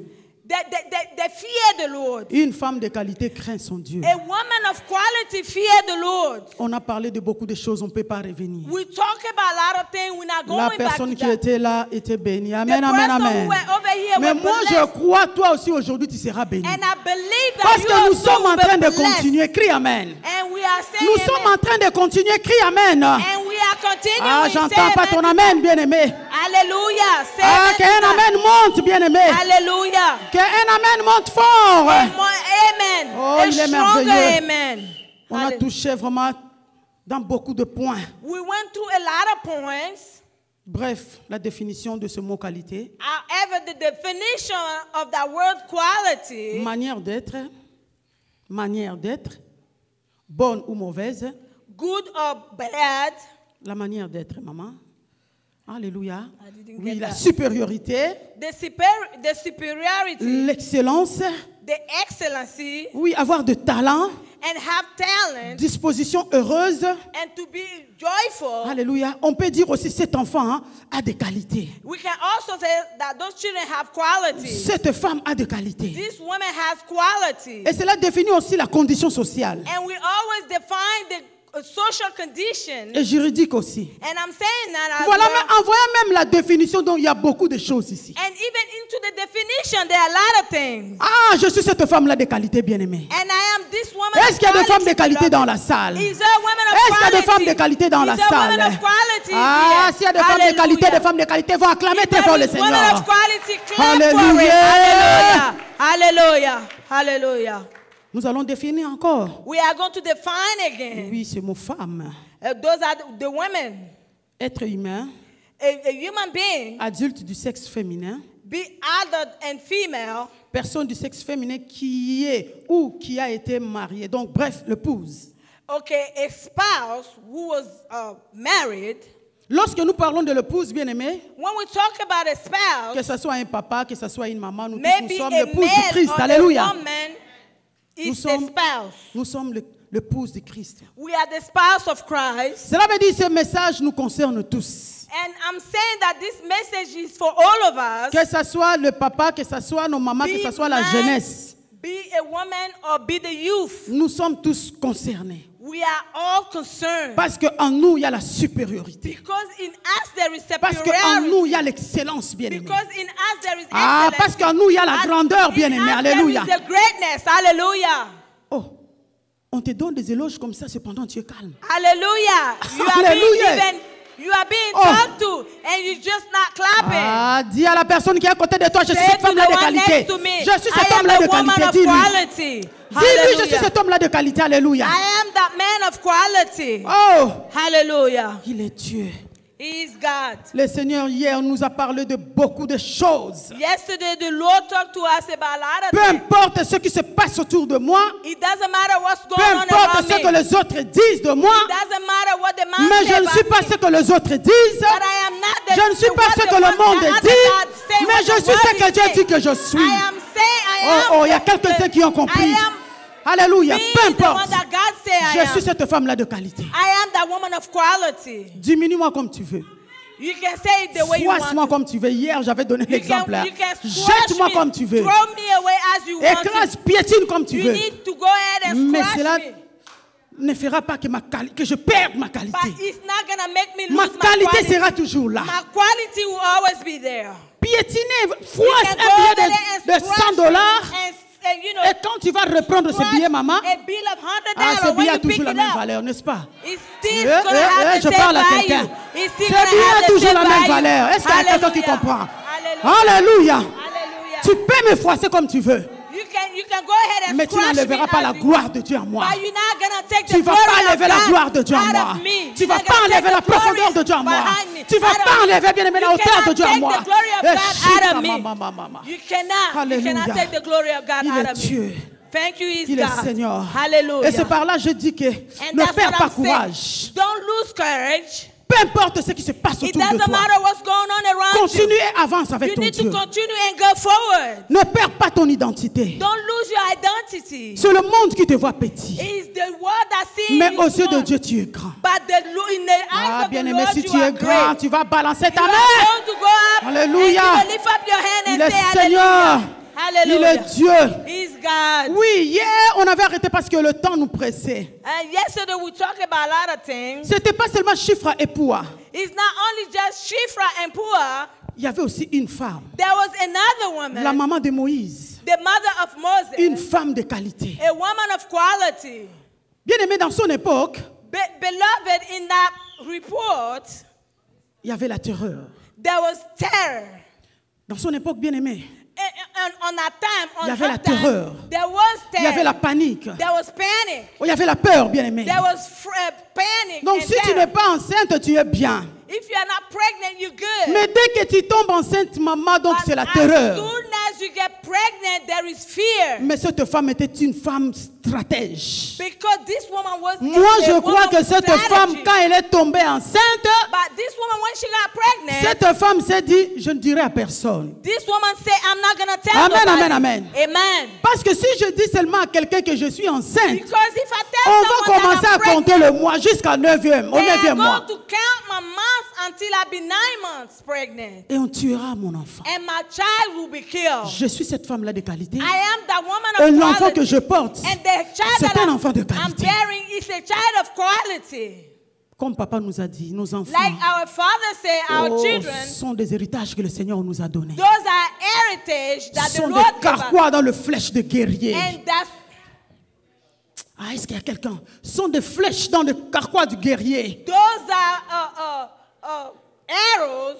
They, they, they, they fear the Lord. Une femme de qualité craint son Dieu. A woman of quality fear the Lord. On a parlé de beaucoup de choses, on ne peut pas revenir. We talk about a lot of things. We're not going La back personne to qui that. était là était bénie. Amen, amen, amen. Mais moi, je crois, toi aussi, aujourd'hui, tu seras béni. And I believe that Parce que nous sommes en train de continuer. Crie Amen. And we are saying Nous sommes en train de continuer. Crie Amen. And we are continuing. Ah, j'entends pas ton amen. Amen, bien-aimé. Hallelujah. Say Ah, qu'un that. Amen monte, bien-aimé. Hallelujah. Qu'un Amen monte fort. Amen. Oh, il est merveilleux. amen. On a touché vraiment dans beaucoup de points. We went through a lot of points. Bref, la définition de ce mot qualité. However, the definition of that word quality, Manière d'être, manière d'être, bonne ou mauvaise, good or bad, la manière d'être, maman. Alléluia. Oui, la supériorité, the, super, the superiority, l'excellence, the excellency, oui, avoir de talent, and have talent disposition heureuse. and to be joyful, Alléluia. On peut dire aussi cet enfant hein, a des qualités. we can also say that those children have qualities. Cette femme a des qualités. This woman has qualities. Et cela définit aussi la condition sociale And we always define the social condition. et juridique aussi. And I'm saying that as Voilà, mais en voyant même la définition, donc il y a beaucoup de choses ici. And even into the definition, there are a lot of things. Ah, je suis cette femme-là de qualité bien-aimée. And I am this woman Est-ce qu'il y a des femmes de qualité dans la salle? Is there a woman of Est-ce qu'il y a des quality? femmes de qualité dans Is la there salle? of quality Ah, s'il y a des femmes de qualité, des femmes de qualité vont acclamer If très fort le Seigneur. of quality, clap for it. Hallelujah. Hallelujah. Hallelujah. Nous allons définir encore. We are going to define again. Oui, c'est mot femme. Uh, those are the, women. Être humain, A, a human being, adulte du sexe féminin, be adult and female, personne du sexe féminin qui est ou qui a été mariée. Donc, bref, l'épouse. okay, a spouse who was uh, married. Lorsque nous parlons de l'épouse bien-aimée, When we talk about a que spouse, ce soit un papa, que ce soit une maman, nous tous, nous sommes l'épouse du Christ. Alléluia. woman Nous sommes, spouse. nous sommes le- l'épouse de Christ. We are the spouse of Christ. Cela veut dire que ce message nous concerne tous. And I'm saying that this message is for all of us. Que ce soit le papa, que ce soit nos mamans, que ce soit la man, jeunesse. Be a woman or be the youth. Nous sommes tous concernés. We are all concerned. Parce qu'en nous, il y a la supériorité. Because in us there is Parce qu'en superiority. nous, il y a l'excellence, bien-aimé. Because in us there is Ah, excellence. parce qu'en nous, il y a la And grandeur, bien-aimé. Alléluia. There is the greatness. Hallelujah. Oh, on te donne des éloges comme ça, cependant tu es calme. You being given, you are being Oh. talked to, and you just not clapping. Ah, dis à la personne qui est à côté de toi, je suis cette femme-là de qualité. Je suis cet homme-là de qualité. Dis-lui. Dis-lui, je suis cet homme-là de qualité. Alléluia. I am that man of quality. Oh, Hallelujah. il est Dieu. Is God. Le Seigneur hier nous a parlé de beaucoup de choses. Yesterday, the Lord talked to us about a lot of Peu importe ce qui se passe autour de moi, It doesn't matter what's peu going on importe around ce me. que les autres disent de moi, It doesn't matter what the man mais je ne suis pas ce que les autres disent. But I am not the, Je ne suis pas ce que le monde dit, mais je suis ce que Dieu dit que je suis. I am saying I Oh, am. oh, il y a the- quelques-uns qui ont compris. I am Alléluia. Peu importe. Je am. suis cette femme-là de qualité. Diminue-moi comme tu veux. You can say it the way you want. Froisse-moi to. comme tu veux. Hier, j'avais donné l'exemple. squash Jette-moi me, comme tu veux. Écrase, piétine comme tu veux. need to go ahead and Mais cela ne fera pas que, ma quali- que je perde ma qualité. Ma qualité sera toujours là. Piétiner, can un billet de, and de scratch 100 me dollars. You know, Et quand tu vas reprendre ce billet, maman, ah, ce billet a toujours la même valeur, n'est-ce pas? Eh, still eh, eh, have je parle à quelqu'un. Ce billet a toujours la même valeur. Est-ce qu'il y a quelqu'un qui comprend? Alléluia. Hallelujah. Tu peux me froisser comme tu veux, mais tu n'enlèveras pas as la you gloire de Dieu en moi. But you're not gonna take Tu the vas glory pas of enlever la gloire de Dieu out moi. Tu You're vas pas enlever la profondeur de Dieu en moi. Tu vas out of pas enlever, bien aimé, la You hauteur de Dieu take moi. Il est of Dieu. me. Thank you, Il est God. Seigneur. Hallelujah. Et c'est par là je dis que And ne perds pas courage. Don't lose courage. Peu importe ce qui se passe autour de doesn't toi. matter what's going on around Continue et avance avec You ton need to Dieu. continue and go forward. Ne perds pas ton identité. Don't lose your identity. C'est le monde qui te voit petit. Mais aux yeux de. Dieu, tu es grand. But the, lo- in the eyes Ah, bien-aimé, si tu es grand, tu vas balancer ta main. Alléluia. Il est Seigneur. Il est Dieu. He's God. Oui, hier, on avait arrêté parce que le temps nous pressait. And yesterday we talked about a lot of things. C'était pas seulement chiffre et poids. It's not only just Shifra and Pua. Il y avait aussi une femme, There was another woman, la maman de Moïse, the mother of Moses, une femme de qualité. a woman of quality. Bien aimé, dans son époque, Be- beloved, in that report, il y avait la terreur. there was terror. Dans son époque, bien aimé, And, and on on Il y avait la terreur. there was il y avait la panique. There was panic. Oh, Il y avait la peur, bien aimé. There was fr- uh, panic. Donc si tu n'es pas enceinte, tu es bien. If you are not pregnant, you're good. Mais dès que tu tombes enceinte, maman, donc c'est la as terreur. soon as you get pregnant, there is fear. Mais cette femme était une femme stratège. Because this woman was Moi, je crois que cette strategy. femme, quand elle est tombée enceinte, But this woman, when she got pregnant, cette femme s'est dit, je ne dirai à personne. this woman said, I'm not going to tell Amen, nobody. amen, amen. Amen. Parce que si je dis seulement à quelqu'un que je suis enceinte, Because if I tell on va commencer that à pregnant, compter le mois jusqu'à 9e, au they are 9e mois. going to count my months until I be nine months pregnant. Et on tuera mon enfant. And my child will be killed. Je suis cette femme-là de qualité. I am that woman Et l'enfant que je porte, And the child c'est un I'm, enfant de qualité. bearing is a child of quality. comme papa nous a dit, nos enfants Like our father said, our oh, children, sont des héritages que le Seigneur nous a donnés. those are heritage that the sont Lord des carquois dans le flèche de guerrier. Ah, est-ce qu'il y a quelqu'un? Sont des flèches dans le carquois du guerrier. those are uh, uh, uh, arrows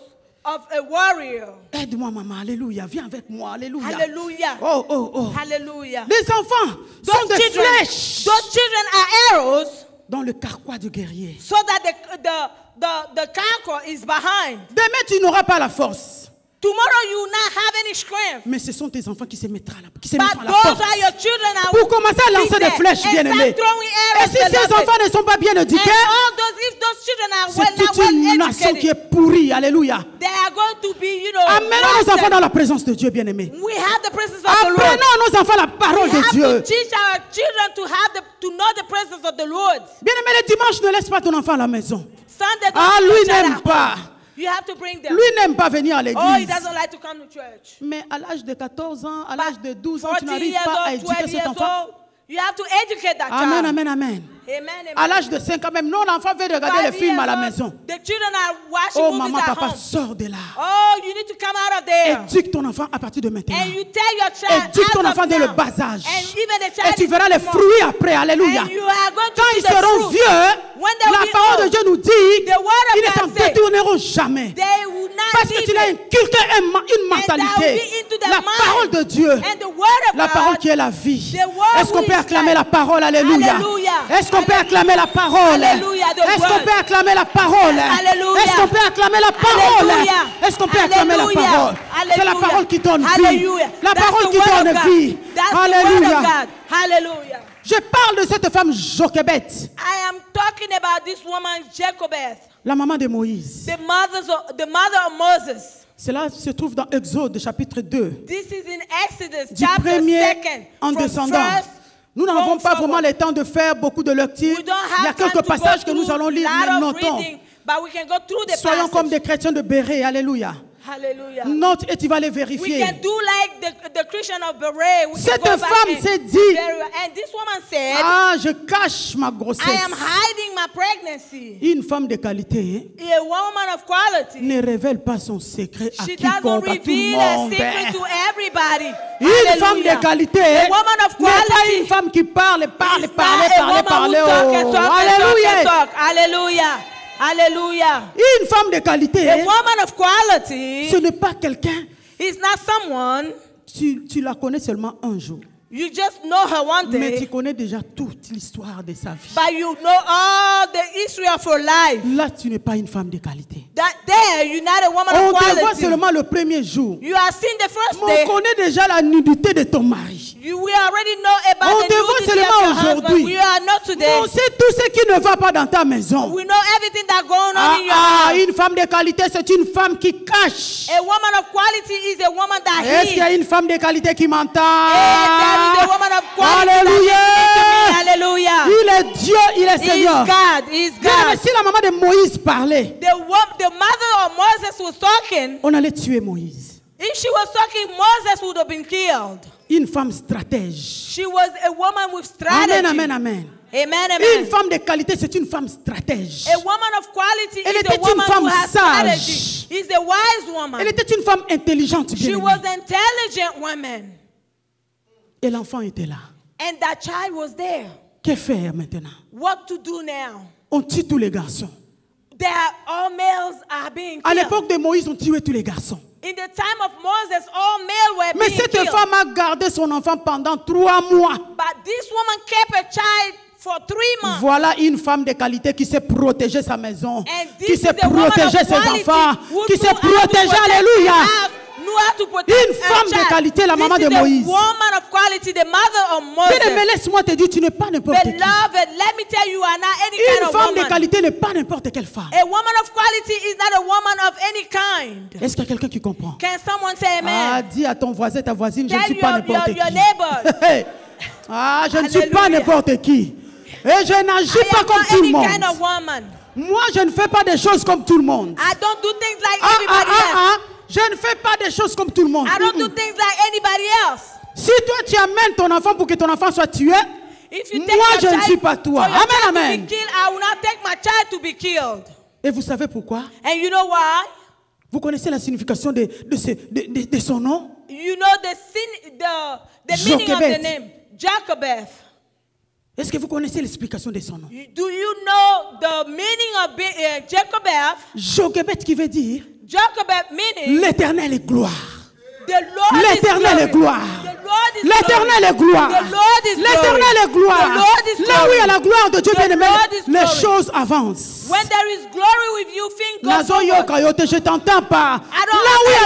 of a warrior. Aide-moi, maman. Alléluia. Viens avec moi. Alléluia. Hallelujah. Oh, oh, oh. Hallelujah. Les enfants sont Those des children, flèches those children are arrows dans le carquois du guerrier. so that the, the, the, the conqueror is behind. Demain, tu n'auras pas la force. Tomorrow you will not have any strength. Mais ce sont tes enfants qui se mettront à la, qui se mettront à la porte. are your children that Pour commencer à lancer des flèches, and bien aimés. Et si ces enfants ne sont pas bien éduqués, all those, if those children are well, c'est toute une nation qui est pourrie. Alléluia. they are going to be, you know, Amenons nos enfants dans la présence de Dieu, bien aimés. We have the presence of the Lord. Apprenons nos enfants la parole de Dieu. to teach our children to have the, to know the presence of the Lord. Bien aimé, le dimanche, ne laisse pas ton enfant à la maison. Ah, lui n'aime pas. Home. You have to bring them. Lui n'aime pas venir à Oh, he l'église. doesn't like to come to church. Mais à l'âge de 14 ans, à But l'âge de 12 ans, tu 14 n'arrives pas à éduquer 12 cet enfant. old, you have to educate that Amen, child. amen, amen. Amen, amen. À l'âge de 5 ans même, non, l'enfant veut regarder les Five films à la maison. The children are watching Oh, maman, papa, sors de là. Oh, you need to come out of there. Éduque ton enfant à partir de maintenant. And you tell your child Éduque ton enfant dès le bas âge. And even the Et tu verras les fruits après. Alléluia. And you are going to Quand ils seront vieux, la parole de Dieu nous dit the word of ils ne s'en détourneront jamais. Parce que tu l'as inculqué une mentalité. La parole de Dieu. La parole qui est la vie. Est-ce qu'on peut acclamer la parole? Alléluia. Est-ce qu'on peut acclamer la parole? Est-ce qu'on peut acclamer la parole? Est-ce qu'on peut acclamer la parole? Est-ce qu'on peut acclamer la parole? C'est la parole qui donne vie. La parole qui donne vie. Word Alléluia. Je parle de cette femme Jochebed, I am talking about this woman Jacobeth, la maman de Moïse. the mothers of, the mother of Moses. Cela se trouve dans Exode chapitre 2. This is in Exodus Du chapter premier second. en descendant. first Nous n'avons pas vraiment le temps de faire beaucoup de lectures. Il y a quelques passages que nous allons lire the Soyons comme des passage. chrétiens de Béret. Alléluia. Hallelujah. Note et tu vas les We vérifier. can do like the, the Christian of Beret. We Cette can go back femme and s'est dit-. And this woman said, Ah, je cache ma I grossesse. am hiding my pregnancy. Une femme de qualité A woman of quality. ne révèle pas son secret à She quiconque, à tout le monde. secret to everybody. Une femme Hallelujah. de qualité of n'est pas quality. une femme qui parle, parle, parle, parle, parle. who talk Alléluia. Une femme de qualité, A woman of quality ce n'est pas quelqu'un, is not someone tu, tu la connais seulement un jour. You just know her one Mais tu day, connais déjà toute l'histoire de sa vie. but you know all the history of her life. Là, tu n'es pas une femme de qualité. That there, you're not a woman On of te voit quality. seulement le premier jour. You are seen the first Mais day. on connaît déjà la nudité de ton mari. You, we already know about On the te voit seulement aujourd'hui. We are not today. On sait tout ce qui ne va pas dans ta maison. We know everything that going on Ah, in your ah, house. une femme de qualité, c'est une femme qui cache. A woman of quality is a woman that Est-ce qu'il y a une femme de qualité qui m'entend? Is Alléluia. Hallelujah. Il est Dieu, il est He is Seigneur. God. He is Bien God. si la maman de Moïse parlait, The, the mother of Moses was talking. on allait tuer Moïse. If she was talking, Moses would have been killed. Une femme stratège. She was a woman with strategy. Amen, amen, amen. Amen, Une amen. femme de qualité, c'est une femme stratège. A woman of quality Elle is était a une woman femme sage. Is a wise woman. Elle était une femme intelligente. She bien was intelligent woman. Et l'enfant était là. And that child was there. Que faire maintenant? What to do now? On tue tous les garçons. There, all males are being À l'époque de Moïse, on tuait tous les garçons. In the time of Moses, all male were Mais being cette killed. femme a gardé son enfant pendant trois mois. But this woman kept a child for three months. Voilà une femme de qualité qui sait protéger sa maison, qui sait protéger ses enfants, qui sait protéger, alléluia. Une femme de qualité, la maman de Moïse. Bien-aimé, laisse-moi te dire, tu n'es pas n'importe qui. Une femme de qualité n'est pas n'importe quelle femme. A woman of quality is not a woman of any kind. Est-ce qu'il y a quelqu'un qui comprend? Can someone say Ah, dis à ton voisin, ta voisine, je ne suis pas n'importe qui. ah, je ne suis pas n'importe qui. Et je n'agis pas comme tout le monde. Moi, je ne fais pas des choses comme tout le monde. I don't do things like Ah, ah, everybody ah, else. Je ne fais pas des choses comme tout le monde. I don't do Mm-mm. things like anybody else. Si toi, tu amènes ton enfant pour que ton enfant soit tué, If you Moi, take je ne suis pas toi. Amen, amen. be killed, I will not take my child to be killed. et vous savez pourquoi? And you know why? Vous connaissez la signification de, de, ce- de- de- de son nom? You know the sin, the the meaning of the Jochebed. name Jacobeth. Est-ce que vous connaissez l'explication de son nom? Do you know the meaning of uh, Jacobeth? Jochebed? Qui veut dire Jacobeth l'éternel est gloire. L'éternel est gloire. L'éternel est gloire. L'éternel est gloire. Là où il y a la gloire de Dieu bien-aimé, les choses avancent. Je t'entends pas. Là où il y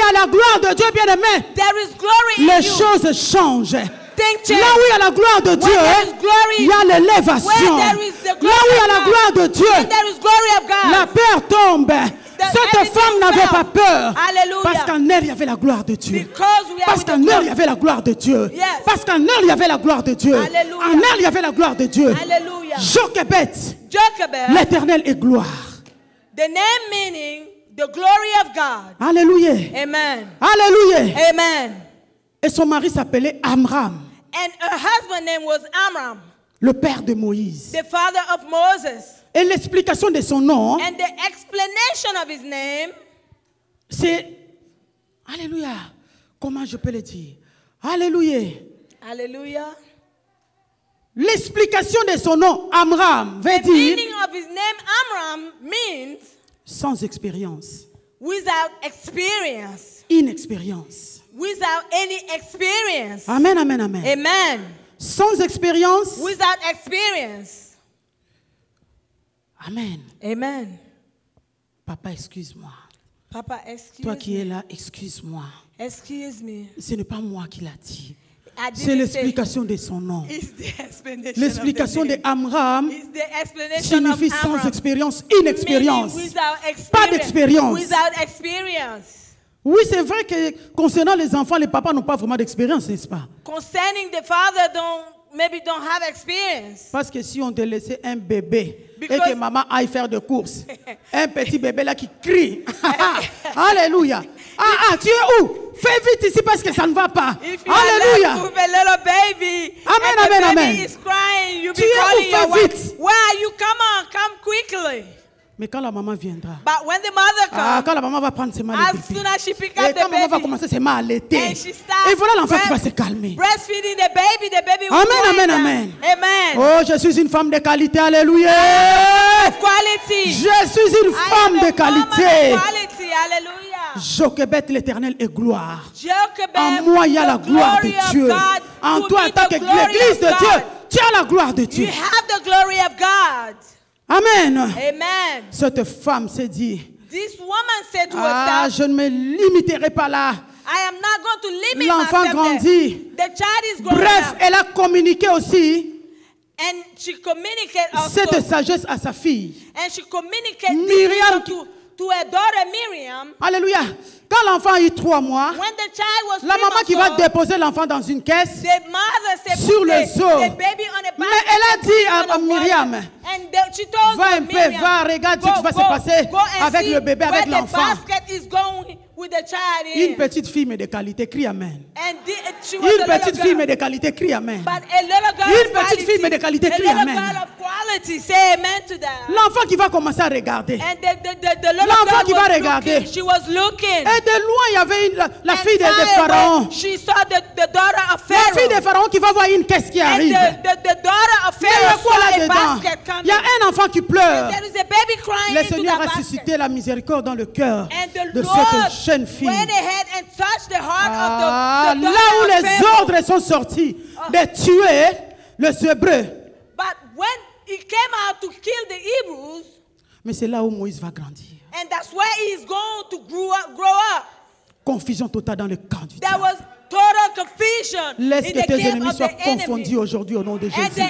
a la gloire de Dieu bien-aimé, les choses changent. Là où il y a la gloire de Dieu, glory, il y a l'élévation. Là où il y a la gloire de Dieu, la peur tombe. Cette femme n'avait pas peur. Parce qu'en elle, il y avait la gloire de Dieu. Parce qu'en elle, il y avait la gloire de Dieu. Parce qu'en elle, il y avait la gloire de Dieu. En elle, il y avait la gloire de Dieu. Jochebed, l'éternel est gloire. the name meaning the glory of God. Alléluia. Amen. Alléluia. Amen. Et son mari s'appelait Amram, And her husband name was Amram, le père de Moïse. the father of Moses. Et l'explication de son nom, And the explanation of his name, c'est... Alléluia. Comment je peux le dire? Alléluia. hallelujah. L'explication de son nom, Amram, veut The dire meaning of his name Amram means sans expérience, without experience. inexpérience. Without any experience. Amen, amen, amen. Amen. Sans expérience, Without experience. amen. Amen. Papa, excuse-moi. Papa, excuse Toi qui me. es là, excuse-moi. Excuse me. Ce n'est pas moi qui l'a dit. C'est l'explication de son nom. L'explication de. Amram signifie sans expérience, inexpérience. without experience. Pas d'expérience. Oui, c'est vrai que concernant les enfants, les papas n'ont pas vraiment d'expérience, n'est-ce pas? Concerning the father, don't maybe don't have experience. Parce que si on te laissait un bébé et que maman aille faire des courses, un petit bébé là qui crie, Alléluia. Ah, ah, tu es où? Fais vite ici parce que ça ne va pas. Alléluia. Amen, amen, amen. crying, Tu es où? Fais wife. vite. Where are you? Come on, come quickly. Mais quand la maman viendra, But when the mother ah, quand la maman va prendre ses mains as le soon bébé, as she pick et up the quand maman va commencer ses mains à allaiter, and she starts et voilà l'enfant qui va se calmer. breastfeeding the baby, the baby will Amen, amen, amen. Amen. Oh, je suis une femme de qualité, alléluia. Quality. Je suis une femme de qualité. quality. L'éternel est gloire. En moi, il y a la gloire de Dieu. En To toi, en tant que l'église de Dieu, tu as la gloire de You Dieu. have the glory of God. Amen. Amen. Cette femme s'est dit, This woman said to ah, herself, je ne me limiterai pas là. L'enfant grandit. The child is growing Bref, up. elle a communiqué aussi And she communicated also. cette sagesse à sa fille. And she communicated to, to daughter Miriam. Alléluia. Quand l'enfant a eu trois mois, When the child was la maman qui va old, déposer l'enfant dans une caisse, the mother said, sur le basket Mais elle a dit à- à Myriam, va un peu, va, regarde ce qui va se passer avec le bébé, avec l'enfant. With the child Une in. petite fille, mais de qualité, crie Amen. And the, she was Une a petite fille, mais de qualité, crie Amen. But a little girl Une petite fille, mais de qualité, crie amen. girl of quality, say amen to that. L'enfant qui va commencer à regarder. And L'enfant qui va regarder. looking. She was looking. Et de loin, il y avait une- la, la And fille de, de Pharaon. She saw the, the daughter of La fille de Pharaoh. Pharaon qui va voir une caisse qui And arrive. the, the, the daughter of Pharaoh quoi saw a là-dedans? basket coming. Il y a un enfant qui pleure. There is a baby crying Le Seigneur a suscité la miséricorde dans le cœur And de cette jeune fille. went ahead and touched the heart Ah, of the, the là où les ordres sont sortis de tuer les Hébreux. But when he came out to kill the Hebrews, Mais c'est là où Moïse va grandir. And that's where he's going to grow up. Grow up. Confusion totale dans le camp du diable. Was total confusion Laisse que tes ennemis soient confondus aujourd'hui au nom de Jésus.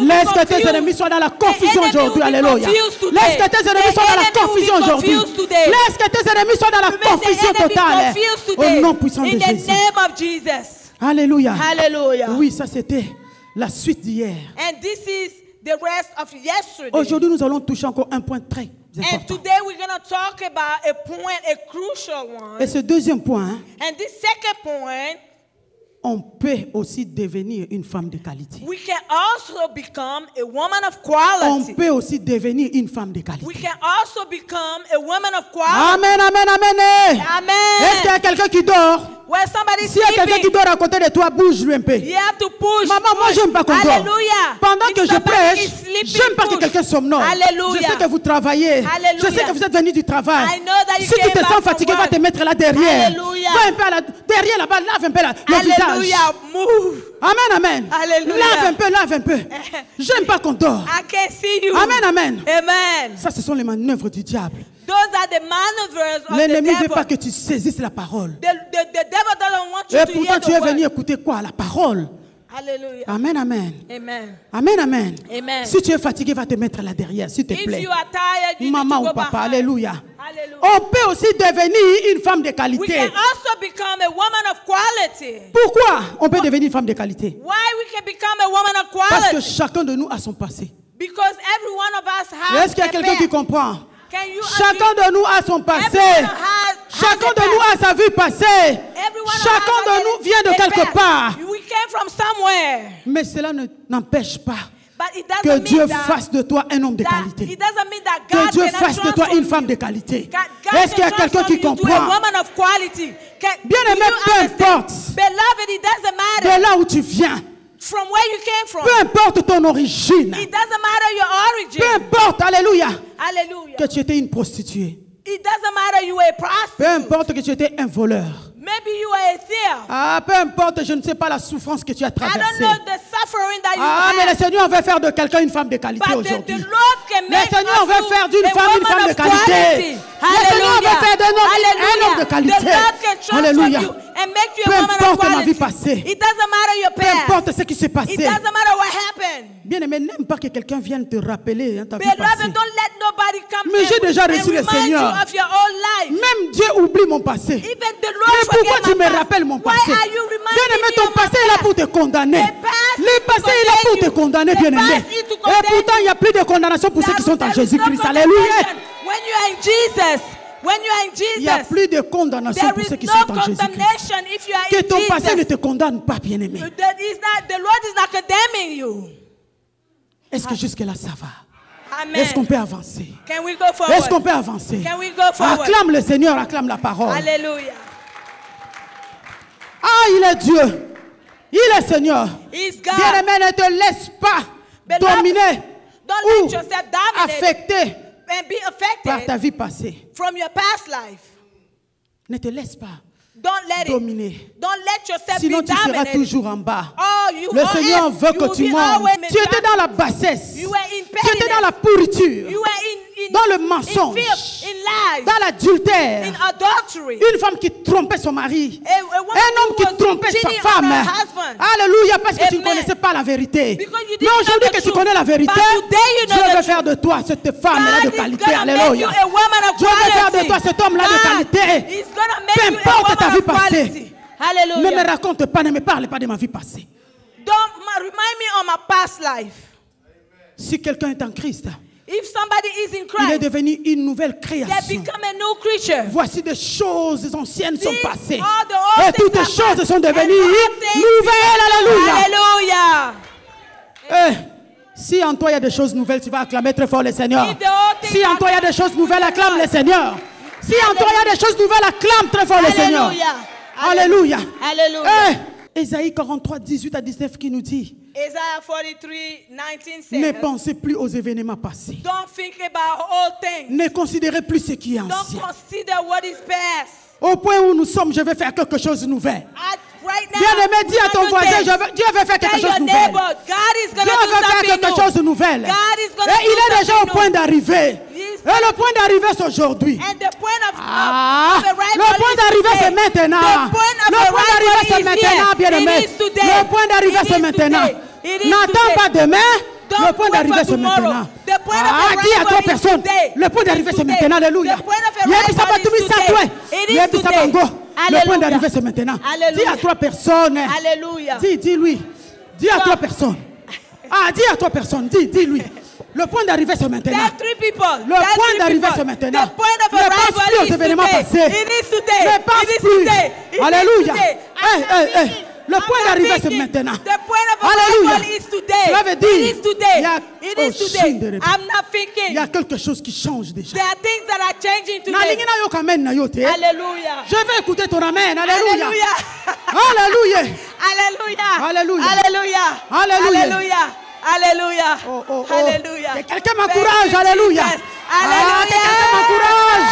Laisse que tes ennemis soient dans la confusion aujourd'hui. Alléluia. Laisse que tes ennemis soient dans la confusion aujourd'hui. Laisse que tes ennemis soient dans la confusion totale. Au nom puissant de Jésus. name of Jesus. Alléluia. Hallelujah. Oui, ça c'était la suite d'hier. And this is the rest of yesterday. Aujourd'hui, nous allons toucher encore un point très And today we're going to talk about a point, a crucial one. Et ce deuxième point, And this second point, on peut aussi devenir une femme de qualité. we can also become a woman of On quality. peut aussi devenir une femme de We qualité. can also become a woman of quality. Amen, amen, amen. Est-ce qu'il y Amen. a quelqu'un qui dort? Where somebody's S'il y a quelqu'un qui dort à côté de toi, bouge-lui un peu. you have to push. Maman, moi j'aime pas qu'on dort. Pendant If que je somebody prêche, j'aime pas que quelqu'un somnole. Hallelujah. Je sais que vous travaillez. Je Hallelujah. sais que vous êtes venu du travail. I know that you si tu te sens fatigué, va te mettre là derrière. Hallelujah. Va un peu à la- derrière là-bas, lave un peu la- le visage. Move. Amen, amen. Lave un peu, lave un peu. J'aime pas qu'on dort. I can see you. Amen, amen. Amen. Ça, ce sont les manœuvres du diable. L'ennemi ne veut pas que tu saisisses la parole. The, the, the devil doesn't want you Et to pourtant, hear tu es venu écouter quoi? La parole. Amen, amen. Amen. Amen, amen. Amen. Si tu es fatigué, va te mettre là derrière, s'il te If plaît. you are tired, you Maman ou papa, alléluia. On peut aussi devenir une femme de We qualité. can also become a woman of quality. Pourquoi on peut devenir une femme de qualité? Why we can become a woman of Parce que quality? chacun de nous a son passé. Because every one of us has Est-ce qu'il y a quelqu'un qui comprend? Can you Chacun de nous a son passé. Has- Chacun de nous a sa vie passée. Everyone Chacun de nous vient de quelque part. Came from somewhere. Mais cela ne- n'empêche pas But it que doesn't Dieu mean that, fasse de toi un homme de qualité. Que God Dieu fasse de toi une femme you. de qualité. Est-ce qu'il y a quelqu'un qui comprend? woman of quality. Can- Bien-aimé, do you peu importe. Beloved, it doesn't De matter là où tu viens, from where you came from. peu importe ton origine, It doesn't matter your peu origin. importe, alléluia, que tu étais une prostituée, It doesn't matter you were a peu importe que tu étais un voleur, Maybe you were a thief. ah, peu importe, je ne sais pas la souffrance que tu as I don't traversée. know the suffering that you Ah, mais le. Seigneur veut faire de quelqu'un une femme de qualité aujourd'hui. Le Seigneur veut faire d'une femme une femme de qualité. Le Seigneur veut faire d'un homme un homme de qualité. Alléluia. You and make you Peu a woman of importe ma vie passée. It doesn't matter your Peu importe ce qui s'est It passé. doesn't matter what happened. Bien aimé, n'aime pas que quelqu'un vienne te rappeler hein, ta vie passée. don't let nobody come Mais j'ai déjà reçu le Seigneur. you of your old life. Même Dieu oublie mon passé. Even the Mais pourquoi tu me rappelles mon Why passé? are you reminding Bien aimé, ton passé est là pour te condamner. Le passé est là pour te condamner, bien aimé. Et pourtant, il n'y a plus de condamnation pour ceux qui sont en Jésus-Christ. Alléluia. When you are in Jesus, when you are in Il n'y a Jesus, plus de condamnation pour ceux qui no sont en Jésus-Christ. condemnation if you are Que in ton passé ne Jesus. te condamne pas, bien aimé. That is not, the Lord is not condemning you. Est-ce que jusque-là ça va? Est-ce qu'on peut avancer? Can we go Est-ce qu'on forward? peut avancer? Can we go forward? Acclame le Seigneur, acclame la parole. Hallelujah. Ah, il est Dieu. Il est Seigneur. Bien-aimé, ne te laisse pas Beloved, dominer Don't ou let yourself dominate affecter and be par ta affected vie passée. from your past life. Ne te laisse pas Don't let it. dominer. Don't let yourself Sinon, be tu seras toujours en bas. Oh, you Le Seigneur veut you que tu montes. Tu étais dans la bassesse. You were in Tu étais dans la pourriture. In, Dans le in mensonge. filth, in lies, Dans l'adultère. Une femme qui trompait son mari. A- a woman Un homme qui trompait sa femme. Alléluia, parce que tu ne connaissais pas la vérité. Mais aujourd'hui que tu connais la vérité, Dieu veut faire de toi cette femme-là de qualité. Alléluia. Dieu veut faire de toi cet homme-là de qualité. Peu importe ta vie passée. quality. Ne Hallelujah. me raconte pas, ne me parle pas de ma vie passée. Don't remind me of my past life. Si quelqu'un est en Christ, If somebody is in il est devenu une nouvelle création. become a new creature. Voici des choses anciennes sont passées. Et toutes les choses sont devenues nouvelles. Alléluia. Eh, si en toi il y a des choses nouvelles, tu vas acclamer très fort le Seigneur. Si en toi il y a des choses nouvelles, acclame le Seigneur. Si en toi il y a des choses nouvelles, acclame très fort le Seigneur. Hallelujah. Alléluia. Hallelujah. Eh, Ésaïe 43, 18 à 19 qui nous dit Isaiah 43, 19 Ne pensez plus aux événements passés. Don't think about old things. Ne considérez plus ce qui est Don't ancien. consider what is past. Au point où nous sommes, je vais faire quelque chose de nouvel. At, right now, Bien aimé, dis à ton voisin, je veux- Dieu veut faire quelque chose de is Dieu veut faire quelque chose de gonna Et il est déjà au point d'arriver. Et le point d'arrivée, c'est aujourd'hui. And the point of, of- Ah, le point is d'arrivée, c'est maintenant. The point of Le point d'arrivée, c'est maintenant, bien-aimé. Le point d'arrivée, c'est maintenant. N'attends pas demain. Le point d'arrivée, c'est maintenant. Ah, dis à trois is personnes. Le point d'arrivée, c'est maintenant. Alléluia. Le point Alléluia. d'arrivée, c'est maintenant. Alléluia. Dis à trois personnes. Hallelujah. Dis, dis-lui. Dis à trois personnes. Ah, dis à trois personnes. Dis, dis-lui. Le point d'arrivée, c'est maintenant. People. Le point d'arrivée, c'est maintenant. Ne pense plus aux événements passés. Ne pense plus. Alléluia. Hey, hey, hey. Le point d'arrivée, c'est maintenant. The point of Alléluia. arrival is today. Cela veut dire, It is today. il y a- It oh, is today. Shindere. I'm not Il y thinking. a quelque chose qui change déjà. There are things that are changing nalingi today. nayoka amen na yo te? Hallelujah. je vais écouter ton amen alléluia Hallelujah. alléluia Hallelujah. Alléluia. Hallelujah. Alléluia. Hallelujah. Hallelujah. Oh, oh, oh. Hallelujah. Que quelqu'un Thank m'encourage, you, alléluia. Jesus. Ah, Hallelujah. que quelqu'un m'encourage.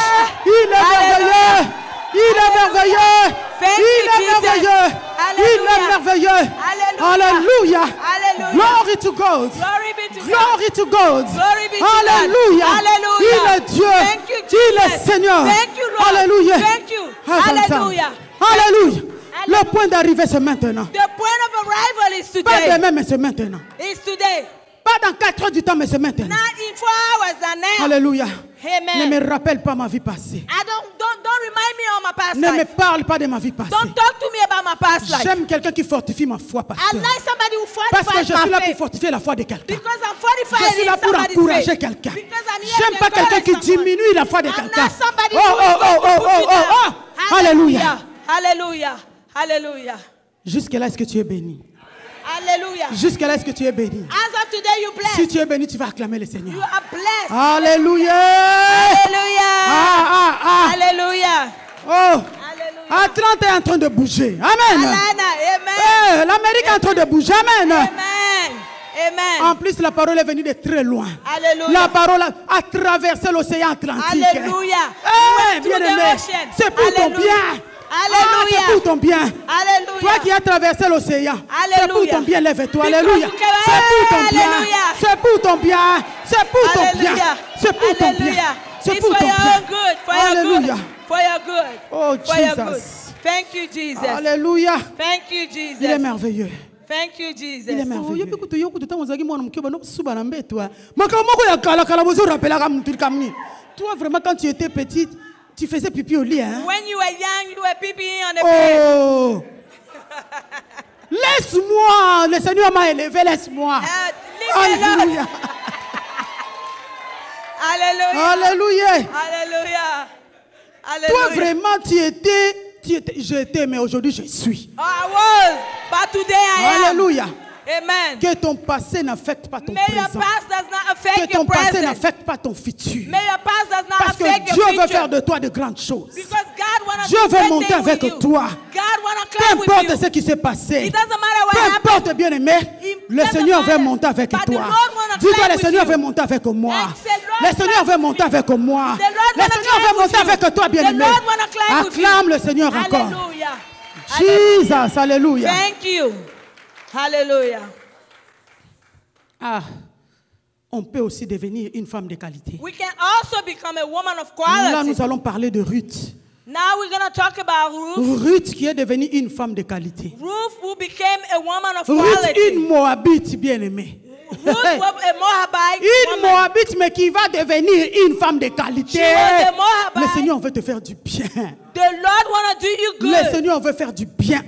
Il est Alléluia. merveilleux. Il est merveilleux. Il est merveilleux. Il est merveilleux. Alléluia. Glory to God. Glory to God. Alléluia. Il est Dieu. Il est. Seigneur. Alléluia. Alléluia. Alléluia. Le point d'arrivée, c'est maintenant. The point of arrival is Pas today. demain, mais c'est maintenant. Pas dans 4 heures du temps, mais c'est maintenant. Not in four hours and now. Alléluia. Amen. Ne me rappelle pas ma vie passée. I don't don't don't remind me of my past Ne me parle pas de ma vie passée. Don't talk to me about my past life. J'aime quelqu'un qui fortifie ma foi, I pasteur. like somebody who Parce que je suis là pour fortifier la foi de quelqu'un. Because I'm fortified Je suis là pour encourager quelqu'un. J'aime pas quelqu'un qui diminue la foi de quelqu'un. Oh, oh, oh, oh, oh, you oh, down. oh. Alléluia. Hallelujah. Hallelujah. Jusque-là, est-ce que tu es béni? Hallelujah. Jusque-là, est-ce que tu es béni? As of today, you Si blessed. tu es béni, tu vas acclamer le You Seigneur. are blessed. Alléluia. Hallelujah. Ah, ah, ah. Hallelujah. Oh. Atlanta est en train de bouger. Amen. Alana. Amen. Eh, L'Amérique est en train de bouger. Amen. Amen. Amen. En plus, la parole est venue de très loin. Alléluia. La parole a, a traversé l'océan Atlantique. Alléluia. Eh, You bien aimé, c'est pour ton Alléluia. bien. Alléluia. Ah, c'est pour ton bien. Alléluia. Toi qui as traversé l'océan, c'est pour ton bien, lève-toi. Alléluia. C'est pour ton bien. C'est pour ton bien. C'est pour ton bien. C'est pour ton bien. C'est pour for ton your bien. own good. For your Alléluia. good. For your good. Oh, For your good. Jesus. Thank you, Jesus. Alléluia. Thank you, Il est Jesus. merveilleux. Thank you, Il est Jesus. merveilleux. kutu mwana na makambo ya kamni toi vraiment quand tu étais petite tu faisais pipi au lit hein? When you were young, you were peeing on the bed. oh laisse-moi le Seigneur m'a élevé laisse-moi Uh. Alléluia Hallelujah. Alléluia Hallelujah. toi vraiment tu étais tu étais j'étais mais aujourd'hui je suis Oh, I was, but today I am. Amen. que ton passé n'affecte pas ton May your présent past does not que ton your passé n'affecte pas ton futur May your past does not parce affect que Dieu your veut faire de toi de grandes choses God Dieu veut monter avec with toi. God Peu with importe ce qui s'est passé. It doesn't matter what Peu importe, bien aimé, It le Seigneur veut monter avec toi. Dis-toi, le Seigneur veut monter avec moi. Le Seigneur veut monter avec moi. Le Seigneur veut monter avec toi, bien The aimé. Lord wanna climb with you. Acclame le Seigneur encore. Hallelujah. Jesus, alléluia. Thank you. Hallelujah. Ah, on peut aussi devenir une femme de qualité. We can also become a woman of Là, quality. nous allons parler de Ruth. Now we're going to talk about Ruth. Ruth qui est devenue une femme de qualité. Ruth who became a woman of Ruth, quality. une Moabite bien aimée. Ruth was a Moabite Une woman. Moabite, mais qui va devenir une femme de qualité. She was a Moabite. Le Seigneur veut te faire du bien. The Lord want to do you Le good. Seigneur veut faire du bien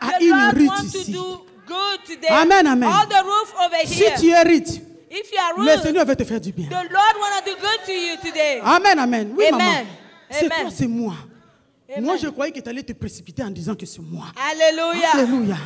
à The une Ruth wants to ici. do good today. Amen, amen. All the Ruth over Si here. tu es Ruth, If you are le Seigneur veut te faire du bien. the Lord want to do good to you today. Amen, amen. Oui, Amen. maman. C'est toi, c'est moi. Amen. Moi, je croyais que tu allais te précipiter en disant que c'est moi. Hallelujah. Alléluia.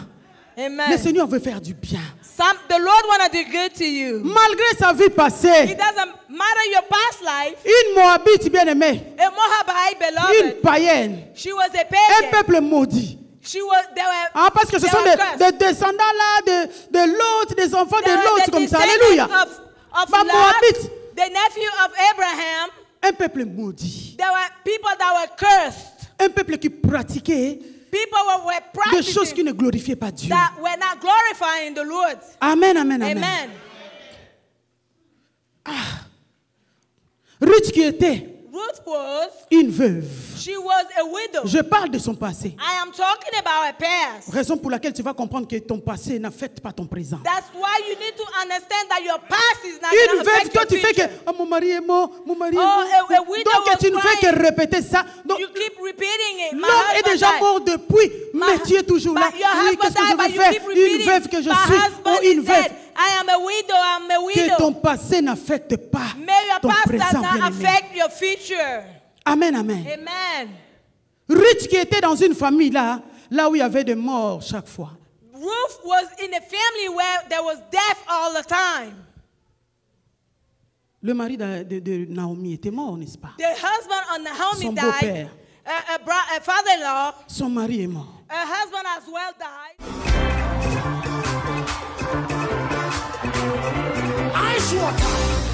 Le. Seigneur veut faire du bien. Some, the Lord want to do good to you. Malgré sa vie It passée, doesn't matter your past life. une Moabite bien aimée, A Moabite une païenne, She was a un peuple maudit. She was. They were. Ah, parce que ce sont des, des descendants là de, de l'autre, des enfants They de l'autre, comme ça. Alléluia. Of, of Lot, Moabite. the nephew of Abraham. Un peuple maudit. There were people that were cursed. Un peuple qui pratiquait People were, were des choses qui practicing ne glorifiaient pas Dieu. that were not glorifying the Lord. Amen, amen, amen. Amen. Ruth qui était Ruth was, une veuve. She was a widow. Je parle de son passé. I am talking about her past. Raison pour laquelle tu vas comprendre que ton passé n'affecte pas ton présent. That's why you need to understand that your past is not Une veuve, toi tu fais que. Ah, mon mari est mort, mon mari est Oh, mort. a- a widow Donc was tu ne fais que répéter ça. Donc You keep repeating it. My l'homme est husband déjà died. mort depuis, My- mais tu es toujours là. Oui, qu'est-ce que je vais faire? Une veuve que je suis. Oh, une veuve? I am a widow. I'm a Que ton widow. passé n'affecte pas May your ton past does présent, not affect your future. Amen, amen. Amen. Ruth qui était dans une famille là, là où il y avait des morts chaque fois. Ruth was in a family where there was death all the time. Le mari de, de, de Naomi était mort, n'est-ce pas? The husband of Naomi Son died. Uh, uh, bro, uh, father-in-law. Son mari est mort. Her husband as well died. Ice water.